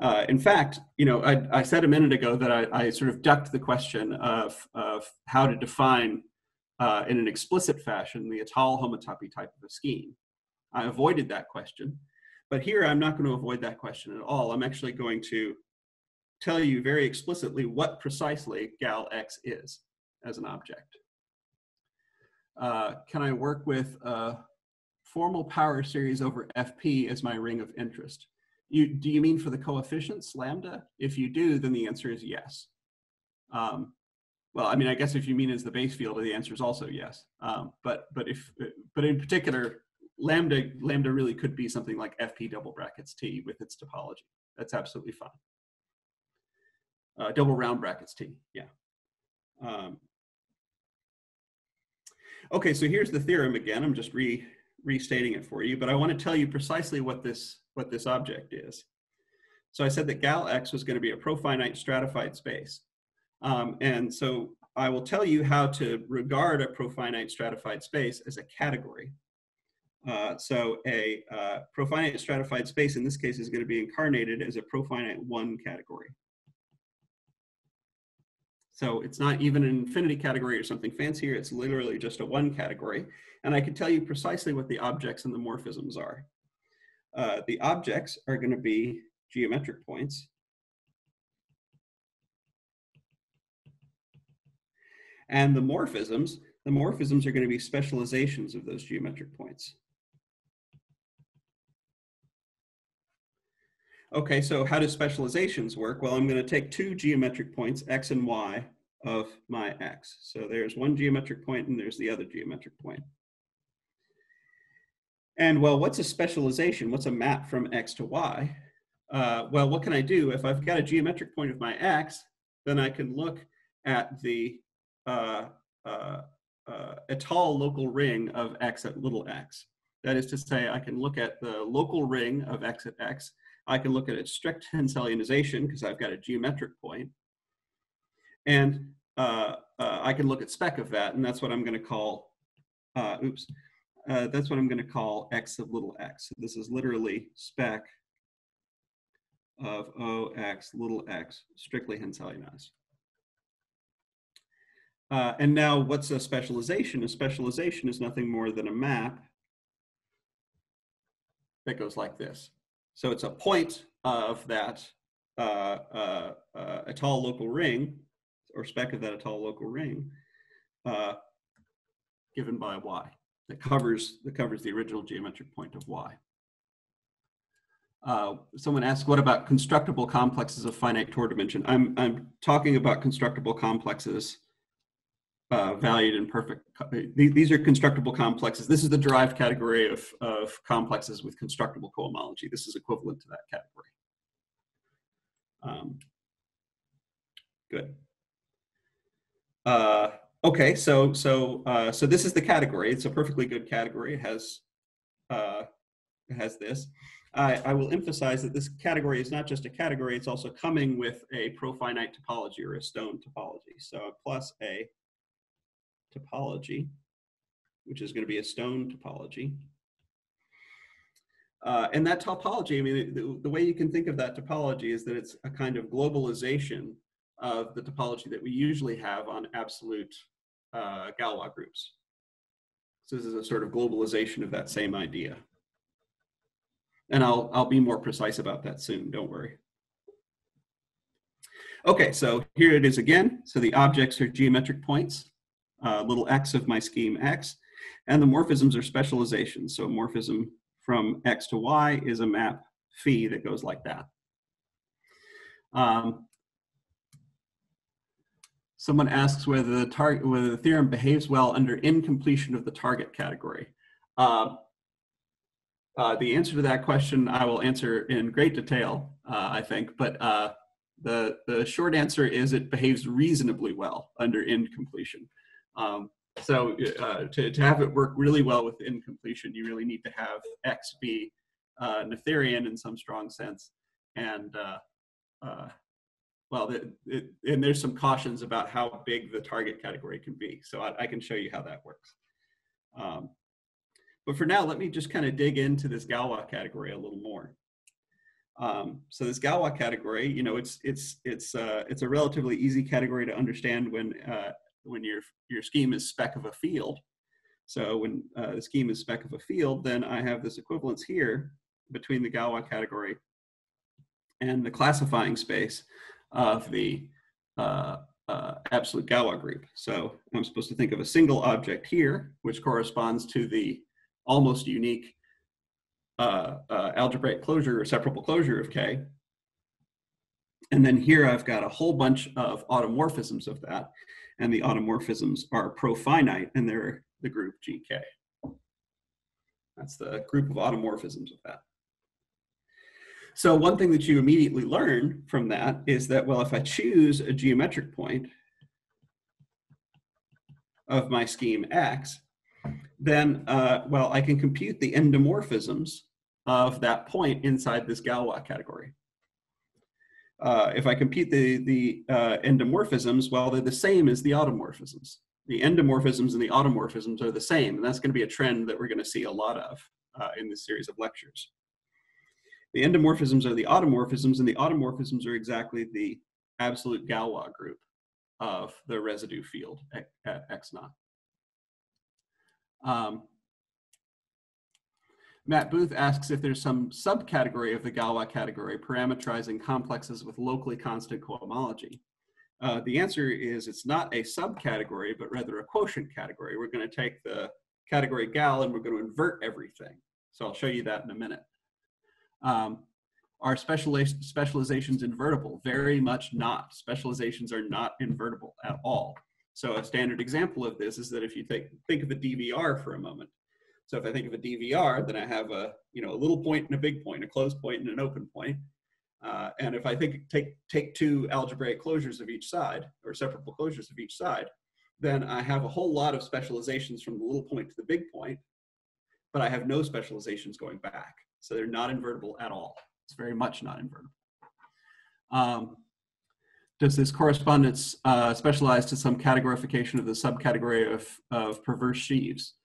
S1: Uh, in fact, you know, I, I, said a minute ago that I, I, sort of ducked the question of, of how to define uh, in an explicit fashion the Étale homotopy type of a scheme. I avoided that question, but here I'm not going to avoid that question at all. I'm actually going to tell you very explicitly what precisely gal X is as an object. Uh, can I work with a formal power series over FP as my ring of interest? You, do you mean for the coefficients, lambda? If you do, then the answer is yes. Um, well, I mean, I guess if you mean as the base field, the answer is also yes. Um, but but if but in particular, lambda lambda really could be something like FP double brackets T with its topology. That's absolutely fine. Uh, double round brackets T, yeah. Um, Okay, so here's the theorem again. I'm just re restating it for you, but I want to tell you precisely what this what this object is. So I said that gal X was going to be a profinite stratified space. Um, and so I will tell you how to regard a profinite stratified space as a category. Uh, so a uh, profinite stratified space in this case is going to be incarnated as a profinite one category. So it's not even an infinity category or something fancier, it's literally just a one category. And I can tell you precisely what the objects and the morphisms are. Uh, the objects are gonna be geometric points. And the morphisms, the morphisms are gonna be specializations of those geometric points. Okay, so how do specializations work? Well, I'm going to take two geometric points, x and y, of my x. So there's one geometric point and there's the other geometric point. And well, what's a specialization? What's a map from x to y? Uh, well, what can I do? If I've got a geometric point of my x, then I can look at the uh, uh, uh, Étale local ring of x at little x. That is to say, I can look at the local ring of x at x I can look at its strict [laughs] Henselianization because I've got a geometric point. And uh, uh, I can look at spec of that, and that's what I'm going to call, uh, oops, uh, that's what I'm going to call x of little x. This is literally spec of OX little x, strictly Henselianized. Uh, and now what's a specialization? A specialization is nothing more than a map that goes like this. So it's a point of that uh, uh, uh, Étale local ring, or spec of that Étale local ring, uh, given by y that covers that covers the original geometric point of y. Uh, someone asked, what about constructible complexes of finite Tor dimension? I'm, I'm talking about constructible complexes uh, valued in perfect, these are constructible complexes. This is the derived category of, of complexes with constructible cohomology. This is equivalent to that category. Um, good. Uh, okay, so so uh, so this is the category. It's a perfectly good category. It has uh, has this. I, I will emphasize that this category is not just a category, it's also coming with a profinite topology or a stone topology. So plus a topology, which is going to be a stone topology. Uh, and that topology, I mean, the, the, way you can think of that topology is that it's a kind of globalization of the topology that we usually have on absolute uh, Galois groups. So this is a sort of globalization of that same idea. And I'll, I'll be more precise about that soon, don't worry. Okay, so here it is again. So the objects are geometric points, uh, little x of my scheme x, and the morphisms are specializations. So morphism from x to y is a map phi that goes like that. Um, someone asks whether the target whether the theorem behaves well under ind-completion of the target category. Uh, uh, the answer to that question I will answer in great detail, uh, I think, but uh, the, the short answer is it behaves reasonably well under ind-completion. Um, so uh, to, to have it work really well with ind-completion, you really need to have X be uh, Noetherian in some strong sense. And well, it, it, and there's some cautions about how big the target category can be. So I, I can show you how that works. Um, but for now, let me just kind of dig into this Galois category a little more. Um, so this Galois category, you know, it's it's it's uh, it's a relatively easy category to understand when uh, when your your scheme is spec of a field. So when uh, the scheme is spec of a field, then I have this equivalence here between the Galois category and the classifying space of the uh, uh, absolute Galois group. So I'm supposed to think of a single object here, which corresponds to the almost unique uh, uh, algebraic closure or separable closure of K. And then here I've got a whole bunch of automorphisms of that. And the automorphisms are profinite and they're the group GK. That's the group of automorphisms of that. So one thing that you immediately learn from that is that, well, if I choose a geometric point of my scheme X, then, uh, well, I can compute the endomorphisms of that point inside this Galois category. Uh, if I compute the, the uh, endomorphisms, well, they're the same as the automorphisms. The endomorphisms and the automorphisms are the same, and that's going to be a trend that we're going to see a lot of uh, in this series of lectures. The endomorphisms are the automorphisms, and the automorphisms are exactly the absolute Galois group of the residue field at, at x naught. Um, Matt Booth asks if there's some subcategory of the Galois category parameterizing complexes with locally constant cohomology. Uh, the answer is it's not a subcategory, but rather a quotient category. We're going to take the category gal and we're going to invert everything. So I'll show you that in a minute. Um, are specializations invertible? Very much not. Specializations are not invertible at all. So a standard example of this is that if you think, think of a DVR for a moment. So if I think of a DVR, then I have a, you know, a little point and a big point, a closed point and an open point. Uh, and if I think take, take two algebraic closures of each side or separable closures of each side, then I have a whole lot of specializations from the little point to the big point, but I have no specializations going back. So they're not invertible at all. It's very much not invertible. Um, does this correspondence uh, specialize to some categorification of the subcategory of, of perverse sheaves?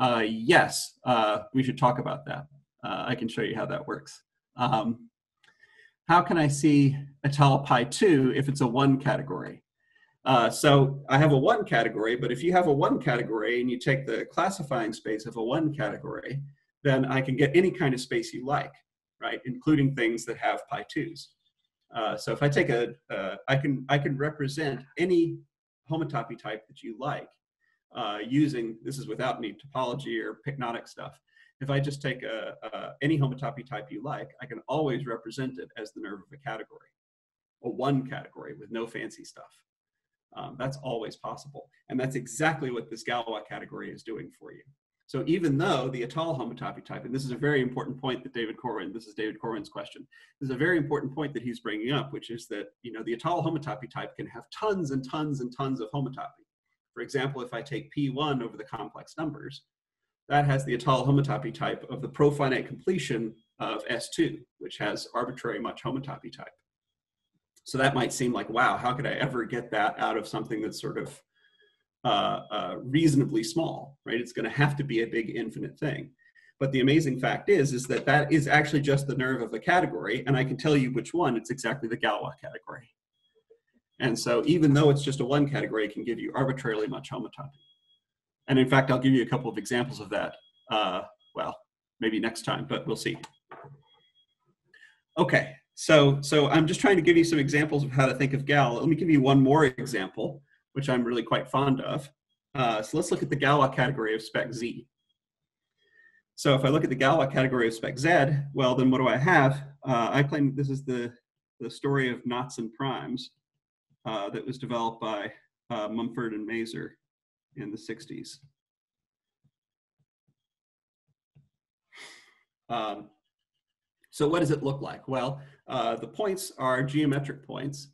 S1: Uh, yes, uh, we should talk about that. Uh, I can show you how that works. Um, how can I see Étale pi 2 if it's a one category? Uh, so I have a one category, but if you have a one category and you take the classifying space of a one category, then I can get any kind of space you like, right? Including things that have pi 2s. Uh, so if I take a, I can I can represent any homotopy type that you like uh, using this is without any topology or pyknotic stuff. If I just take a, a, any homotopy type you like, I can always represent it as the nerve of a category, a one category with no fancy stuff. Um, that's always possible, and that's exactly what this Galois category is doing for you. So even though the Étale homotopy type, and this is a very important point that David Corwin, this is David Corwin's question, this is a very important point that he's bringing up, which is that you know the Étale homotopy type can have tons and tons and tons of homotopy. For example, if I take P1 over the complex numbers, that has the Étale homotopy type of the profinite completion of S2, which has arbitrary much homotopy type. So that might seem like, wow, how could I ever get that out of something that's sort of uh, uh, reasonably small, right? It's going to have to be a big infinite thing. But the amazing fact is, is that that is actually just the nerve of a category, and I can tell you which one. It's exactly the Galois category. And so even though it's just a one category, it can give you arbitrarily much homotopy. And in fact, I'll give you a couple of examples of that. Uh, well, maybe next time, but we'll see. Okay, so, so I'm just trying to give you some examples of how to think of Gal. Let me give you one more example which I'm really quite fond of. Uh, so let's look at the Galois category of spec Z. So if I look at the Galois category of spec Z, well, then what do I have? Uh, I claim this is the, the story of knots and primes uh, that was developed by uh, Mumford and Mazur in the 60s. Um, so what does it look like? Well, uh, the points are geometric points.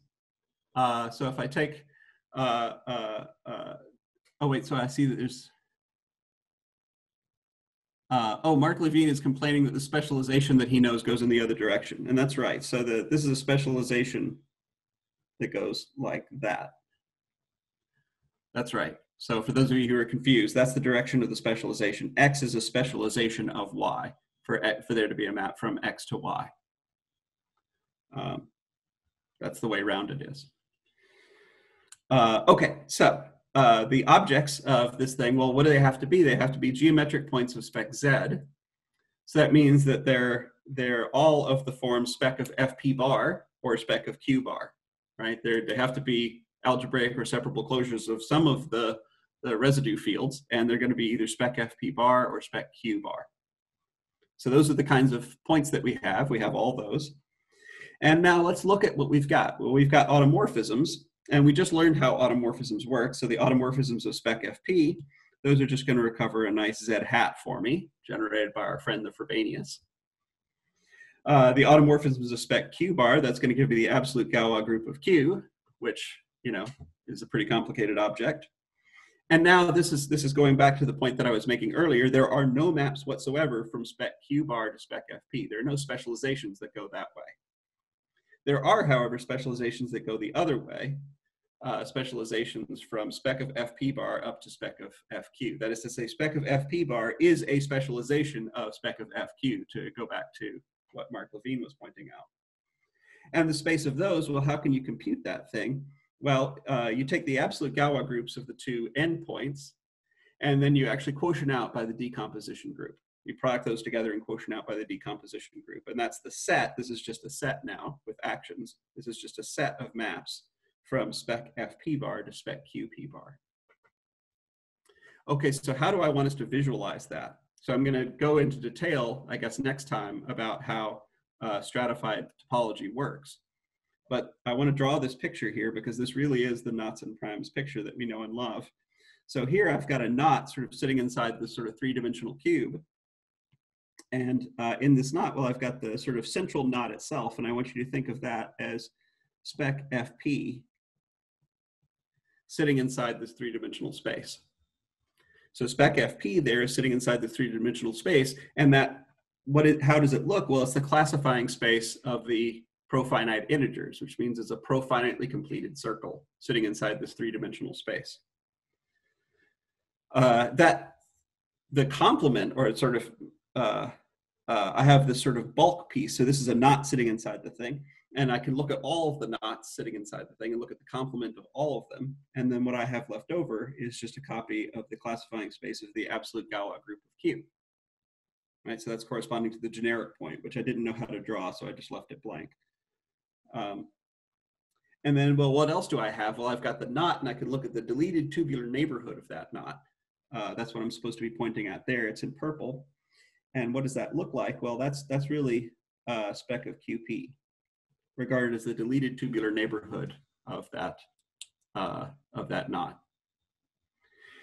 S1: Uh, so if I take uh, uh, oh wait, so I see that there's, uh, oh, Mark Levine is complaining that the specialization that he knows goes in the other direction. And that's right. So the, this is a specialization that goes like that. That's right. So for those of you who are confused, that's the direction of the specialization. X is a specialization of Y for, for there to be a map from X to Y. Um, that's the way around it is. Uh, okay, so uh, the objects of this thing, well, what do they have to be? They have to be geometric points of spec Z. So that means that they're, they're all of the form spec of FP bar or spec of Q bar, right? They're, they have to be algebraic or separable closures of some of the, the residue fields, and they're going to be either spec FP bar or spec Q bar. So those are the kinds of points that we have. We have all those. And now let's look at what we've got. Well, we've got automorphisms, and we just learned how automorphisms work. So the automorphisms of spec FP, those are just going to recover a nice Z hat for me, generated by our friend the Frobenius. Uh, the automorphisms of spec Q bar, that's going to give me the absolute Galois group of Q, which, you know, is a pretty complicated object. And now this is, this is going back to the point that I was making earlier. There are no maps whatsoever from spec Q bar to spec FP. There are no specializations that go that way. There are, however, specializations that go the other way, uh, specializations from spec of FP bar up to spec of FQ. That is to say, spec of FP bar is a specialization of spec of FQ, to go back to what Mark Levine was pointing out. And the space of those, well, how can you compute that thing? Well, uh, you take the absolute Galois groups of the two endpoints, and then you actually quotient out by the decomposition group. You product those together and quotient out by the decomposition group. And that's the set. This is just a set now with actions. This is just a set of maps from spec FP bar to spec QP bar. Okay, so how do I want us to visualize that? So I'm gonna go into detail, I guess, next time about how uh, stratified topology works. But I wanna draw this picture here because this really is the knots and primes picture that we know and love. So here I've got a knot sort of sitting inside this sort of three-dimensional cube. And uh, in this knot, well, I've got the sort of central knot itself, and I want you to think of that as spec FP sitting inside this three-dimensional space. So spec FP there is sitting inside the three-dimensional space, and that what it, how does it look? Well, it's the classifying space of the profinite integers, which means it's a profinitely completed circle sitting inside this three-dimensional space. Uh, that the complement or it's sort of, uh, uh, I have this sort of bulk piece. So this is a knot sitting inside the thing. And I can look at all of the knots sitting inside the thing and look at the complement of all of them. And then what I have left over is just a copy of the classifying space of the absolute Galois group of Q. Right, so that's corresponding to the generic point, which I didn't know how to draw, so I just left it blank. Um, and then, well, what else do I have? Well, I've got the knot, and I can look at the deleted tubular neighborhood of that knot. Uh, that's what I'm supposed to be pointing at there. It's in purple. And what does that look like? Well, that's that's really a spec of QP, regarded as the deleted tubular neighborhood of that uh, of that knot.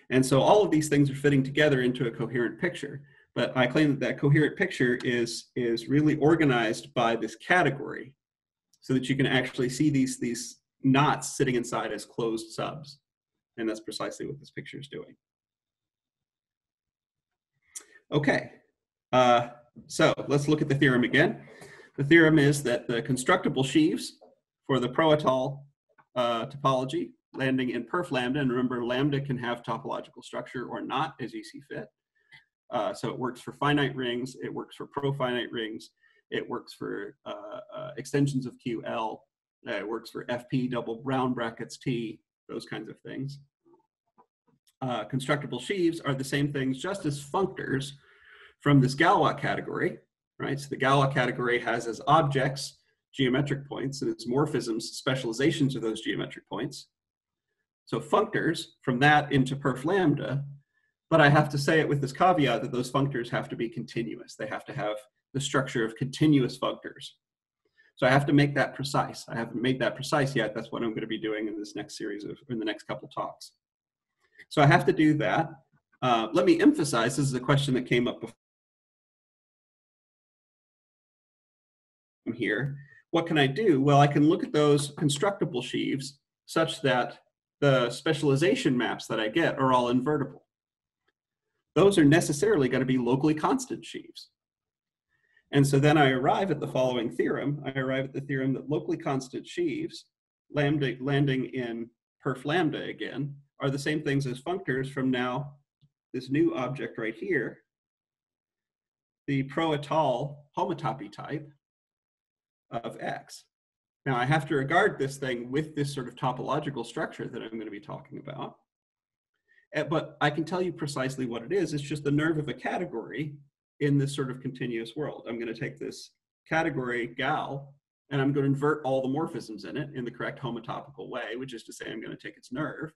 S1: And so all of these things are fitting together into a coherent picture. But I claim that that coherent picture is is really organized by this category so that you can actually see these, these knots sitting inside as closed subs. And that's precisely what this picture is doing. Okay, uh, so let's look at the theorem again. The theorem is that the constructible sheaves for the Pro-Étale uh, topology landing in perf lambda, and remember lambda can have topological structure or not as you see fit. Uh, so it works for finite rings, it works for profinite rings, it works for uh, uh, extensions of QL. Uh, it works for FP double round brackets T, those kinds of things. Uh, constructible sheaves are the same things just as functors from this Galois category, right? So the Galois category has as objects geometric points and its morphisms specializations of those geometric points. So functors from that into perf lambda, but I have to say it with this caveat that those functors have to be continuous. They have to have the structure of continuous functors. So I have to make that precise. I haven't made that precise yet. That's what I'm going to be doing in this next series of, in the next couple talks. So I have to do that. Uh, let me emphasize, this is a question that came up here. What can I do? Well, I can look at those constructible sheaves such that the specialization maps that I get are all invertible. Those are necessarily going to be locally constant sheaves. And so then I arrive at the following theorem. I arrive at the theorem that locally constant sheaves, lambda landing in perf lambda again, are the same things as functors from now this new object right here, the Pro-Étale homotopy type of X. Now I have to regard this thing with this sort of topological structure that I'm going to be talking about. Eh, but I can tell you precisely what it is. It's just the nerve of a category in this sort of continuous world. I'm going to take this category gal and I'm going to invert all the morphisms in it in the correct homotopical way, which is to say I'm going to take its nerve,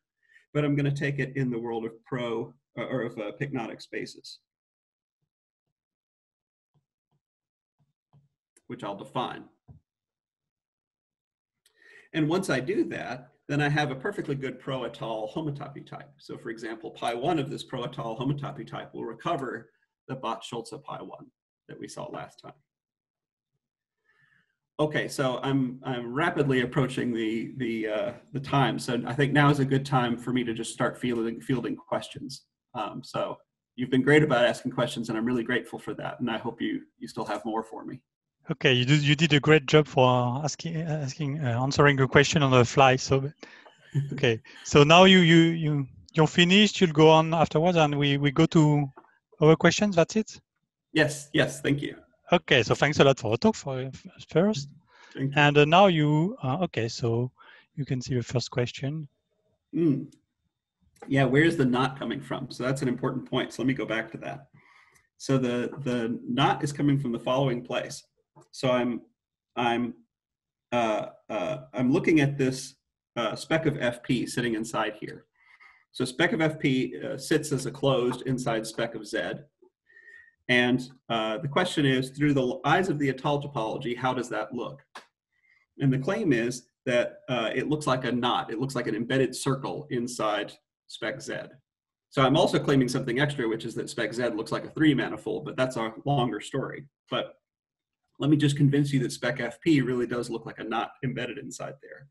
S1: but I'm going to take it in the world of pro uh, or of uh, pyknotic spaces, which I'll define. And once I do that, then I have a perfectly good Pro-Étale homotopy type. So for example, pi one of this Pro-Étale homotopy type will recover the Bhatt-Scholze pi one that we saw last time. Okay, so I'm I'm rapidly approaching the the uh, the time, so I think now is a good time for me to just start fielding fielding questions. Um, so you've been great about asking questions, and I'm really grateful for that. And I hope you you still have more for me.
S2: Okay, you did you did a great job for asking asking uh, answering a question on the fly. So [laughs] okay, so now you you you you're finished. You'll go on afterwards, and we we go to other questions? That's it?
S1: Yes, yes, thank you.
S2: Okay, so thanks a lot for the talk for first. And uh, now you, uh, okay, so you can see the first question.
S1: Mm. Yeah, where's the knot coming from? So that's an important point. So let me go back to that. So the the knot is coming from the following place. So I'm I'm uh, uh, I'm looking at this uh, spec of FP sitting inside here. So spec of FP uh, sits as a closed inside spec of Z. And uh, the question is, through the eyes of the Étale topology, how does that look? And the claim is that uh, it looks like a knot. It looks like an embedded circle inside spec Z. So I'm also claiming something extra, which is that spec Z looks like a three manifold, but that's a longer story. But let me just convince you that spec FP really does look like a knot embedded inside there.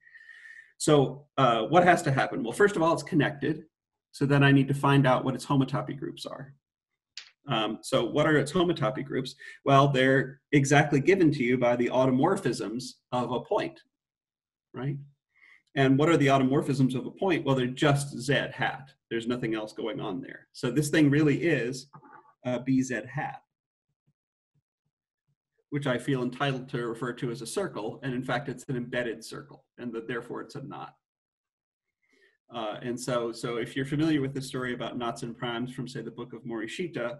S1: So uh, what has to happen? Well, first of all, it's connected. So then I need to find out what its homotopy groups are. Um, so what are its homotopy groups? Well, they're exactly given to you by the automorphisms of a point, right? And what are the automorphisms of a point? Well, they're just z hat. There's nothing else going on there. So this thing really is uh, BZ hat, which I feel entitled to refer to as a circle, and in fact, it's an embedded circle, and that therefore it's a knot. Uh, and so, so if you're familiar with the story about knots and primes from, say, the book of Morishita,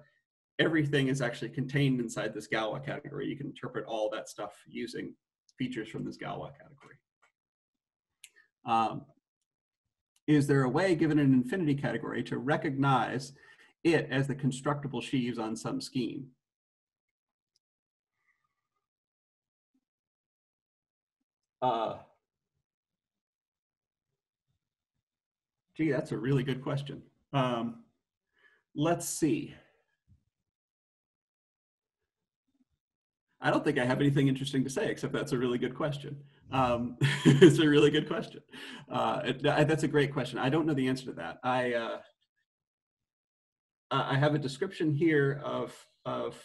S1: everything is actually contained inside this Galois category. You can interpret all that stuff using features from this Galois category. Um, is there a way, given an infinity category, to recognize it as the constructible sheaves on some scheme? Uh, gee, that's a really good question. Um, let's see. I don't think I have anything interesting to say, except that's a really good question. Um, [laughs] it's a really good question. Uh, it, that's a great question. I don't know the answer to that. I uh, I have a description here of of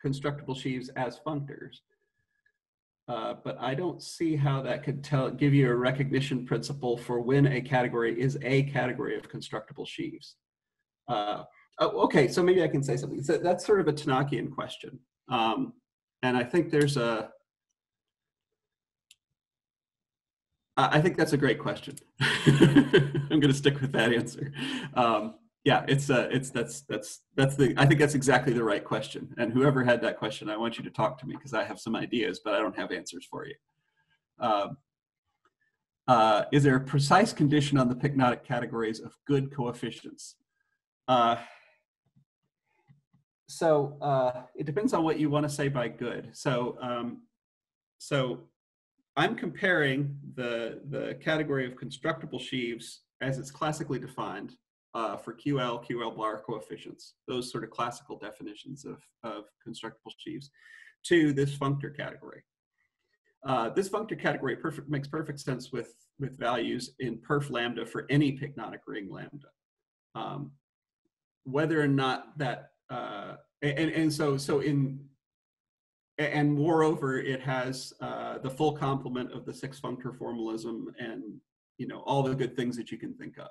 S1: constructible sheaves as functors, uh, but I don't see how that could tell give you a recognition principle for when a category is a category of constructible sheaves. Uh, oh, okay, so maybe I can say something. So that's sort of a Tannakian question, um, and I think there's a I think that's a great question. [laughs] I'm going to stick with that answer. Um, yeah, it's uh, it's that's that's that's the I think that's exactly the right question. And whoever had that question, I want you to talk to me because I have some ideas, but I don't have answers for you. Um, uh, is there a precise condition on the pyknotic categories of good coefficients? Uh, so uh, it depends on what you want to say by good. So um, so I'm comparing the, the category of constructible sheaves as it's classically defined uh, for QL, QL bar coefficients, those sort of classical definitions of, of constructible sheaves, to this functor category. Uh, this functor category perfect, makes perfect sense with, with values in perf lambda for any pyknotic ring lambda. Um, whether or not that, uh, and, and so, so in and moreover, it has uh, the full complement of the six functor formalism and you know all the good things that you can think of.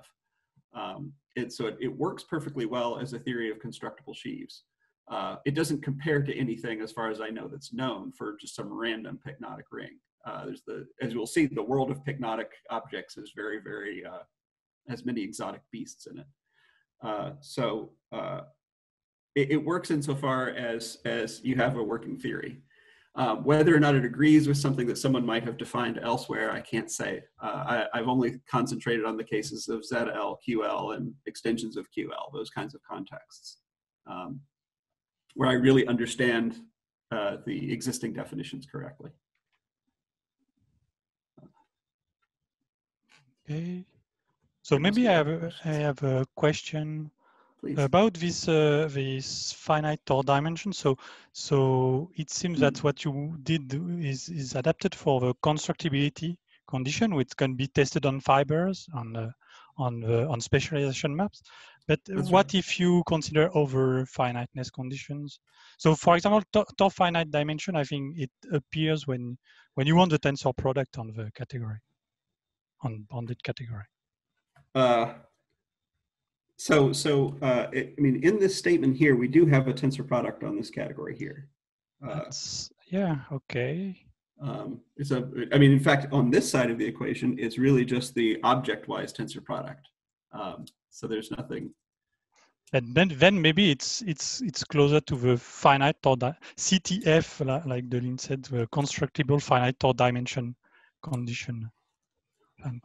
S1: Um, it, so it, it, works perfectly well as a theory of constructible sheaves. Uh, it doesn't compare to anything, as far as I know, that's known for just some random pyknotic ring. Uh, there's the, as you'll see, the world of pyknotic objects is very, very uh, has many exotic beasts in it. Uh, so uh, it, it works insofar as as you have a working theory. Um, whether or not it agrees with something that someone might have defined elsewhere, I can't say. Uh, I, have only concentrated on the cases of ZL, QL, and extensions of QL, those kinds of contexts, um, where I really understand uh, the existing definitions correctly.
S2: Okay. So maybe I have a, I have a question
S1: please.
S2: About this uh, this finite Tor dimension, so so it seems that what you did is is adapted for the constructibility condition, which can be tested on fibers on the, on the, on specialization maps. But That's what right. if you consider over finiteness conditions? So, for example, Tor finite dimension, I think it appears when when you want the tensor product on the category, on bounded category.
S1: Uh, so, so uh, it, I mean, in this statement here, we do have a tensor product on this category here.
S2: Uh, yeah, okay.
S1: Um, it's a, I mean, in fact, on this side of the equation, it's really just the object-wise tensor product. Um, so there's nothing.
S2: And then, then maybe it's it's it's closer to the finite Tor CTF, like Deligne said, the constructible finite Tor dimension condition.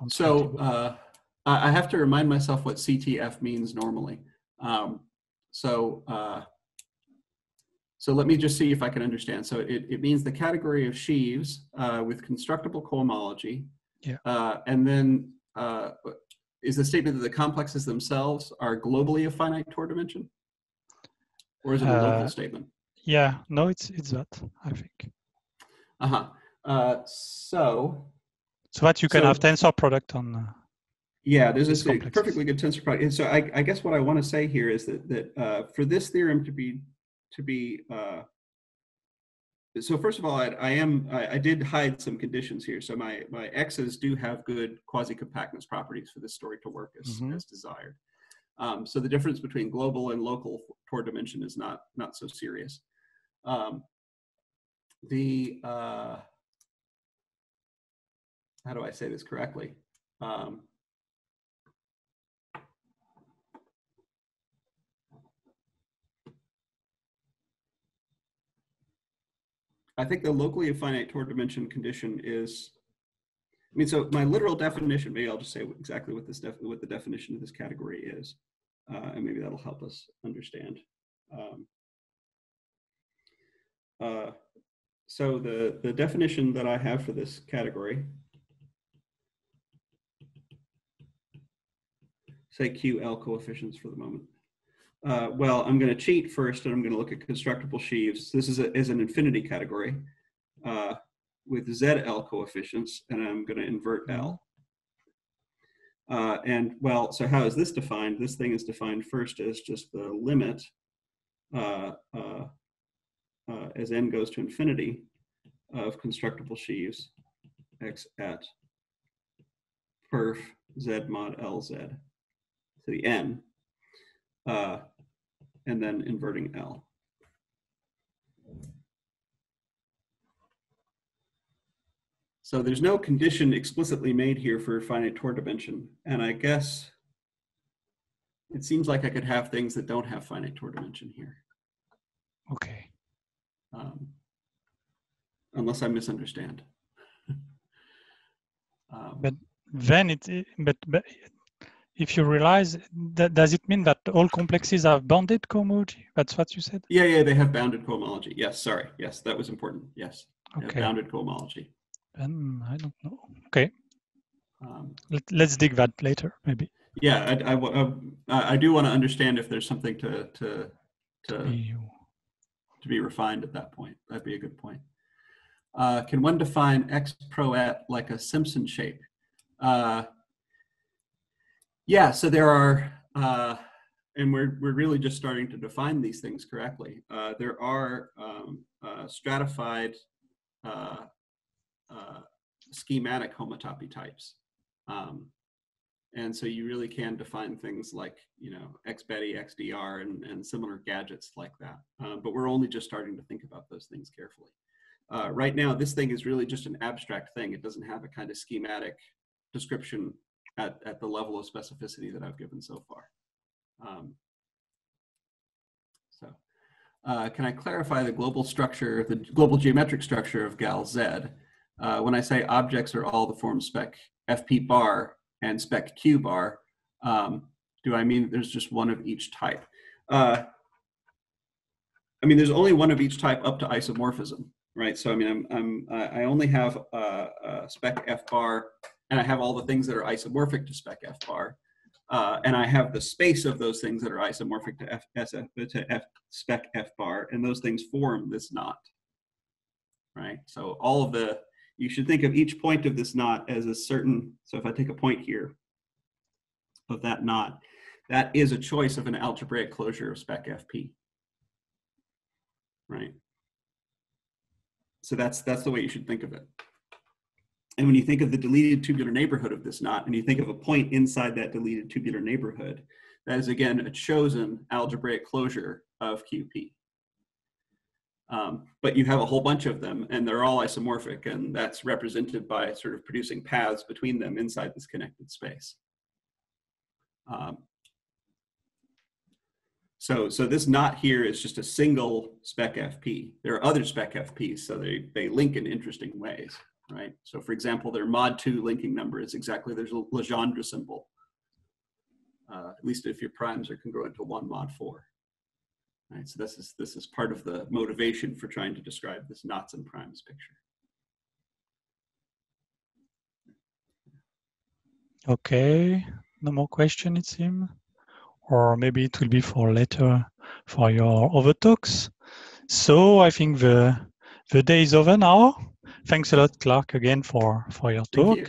S1: So. Uh, I have to remind myself what CTF means normally. Um, so, uh, so let me just see if I can understand. So it, it means the category of sheaves uh, with constructible cohomology.
S2: Yeah.
S1: Uh, and then uh, is the statement that the complexes themselves are globally a finite Tor dimension? Or is it a local uh, statement?
S2: Yeah, no, it's it's that, I think.
S1: Uh-huh. Uh, so
S2: so that you can so, have tensor product on uh,
S1: yeah, there's a perfectly good tensor product. And so I, I, guess what I want to say here is that that uh, for this theorem to be to be uh, so first of all, I, I am I, I, did hide some conditions here. So my my x's do have good quasi compactness properties for this story to work as, mm-hmm. as desired. Um, so the difference between global and local Tor dimension is not, not so serious. Um, the, uh, how do I say this correctly? Um, I think the locally finite Tor dimension condition is, I mean, so my literal definition, maybe I'll just say exactly what this def, what the definition of this category is, uh, and maybe that'll help us understand. Um, uh, so the, the definition that I have for this category, say QL coefficients for the moment. Uh, well, I'm going to cheat first, and I'm going to look at constructible sheaves. This is, a, is an infinity category uh, with ZL coefficients, and I'm going to invert L. Uh, and well, so how is this defined? This thing is defined first as just the limit uh, uh, uh, as n goes to infinity of constructible sheaves x at perf z mod lz to the n uh, and then inverting L. So there's no condition explicitly made here for finite Tor dimension. And I guess it seems like I could have things that don't have finite Tor dimension here.
S2: Okay.
S1: Um, unless I misunderstand. [laughs]
S2: um, but then it, but, but if you realize that does it mean that all complexes have bounded cohomology? That's what you said?
S1: Yeah yeah they have bounded cohomology. Yes sorry. Yes that was important. Yes.
S2: Okay.
S1: bounded cohomology.
S2: Um, i don't know. Okay.
S1: Um,
S2: Let, us dig that later maybe.
S1: Yeah I, I, I, I do want to understand if there's something to to to, to be, to be refined at that point. That'd be a good point. Uh, can one define x pro at like a Simpson shape? Uh, yeah, so there are, uh, and we're, we're really just starting to define these things correctly. Uh, there are um, uh, stratified uh, uh, schematic homotopy types. Um, and so you really can define things like, you know, XBetti, XDR, and, and similar gadgets like that. Um, but we're only just starting to think about those things carefully. Uh, right now, this thing is really just an abstract thing. It doesn't have a kind of schematic description at, at the level of specificity that I've given so far. Um, so uh, can I clarify the global structure, the global geometric structure of gal Z? Uh, when I say objects are all the form spec FP bar and spec Q bar, um, do I mean there's just one of each type? Uh, I mean, there's only one of each type up to isomorphism, right? So I mean, I'm, I'm I only have uh, uh, spec F bar and I have all the things that are isomorphic to spec F bar. Uh, and I have the space of those things that are isomorphic to F, SF, to F spec F bar, and those things form this knot, right? So all of the, you should think of each point of this knot as a certain, so if I take a point here of that knot, that is a choice of an algebraic closure of spec FP, right? So that's, that's the way you should think of it. And when you think of the deleted tubular neighborhood of this knot, and you think of a point inside that deleted tubular neighborhood, that is again a chosen algebraic closure of QP. Um, but you have a whole bunch of them, and they're all isomorphic, and that's represented by sort of producing paths between them inside this connected space. Um, so, so this knot here is just a single spec FP. There are other spec FPs, so they, they link in interesting ways right? So for example, their mod two linking number is exactly there's a Legendre symbol, uh, at least if your primes are congruent to one mod four. Right, so this is, this is part of the motivation for trying to describe this knots and primes picture.
S2: Okay, no more question it seems. Or maybe it will be for later for your other talks. So I think the the day is over now thanks a lot, Clark, again for for your talk. You.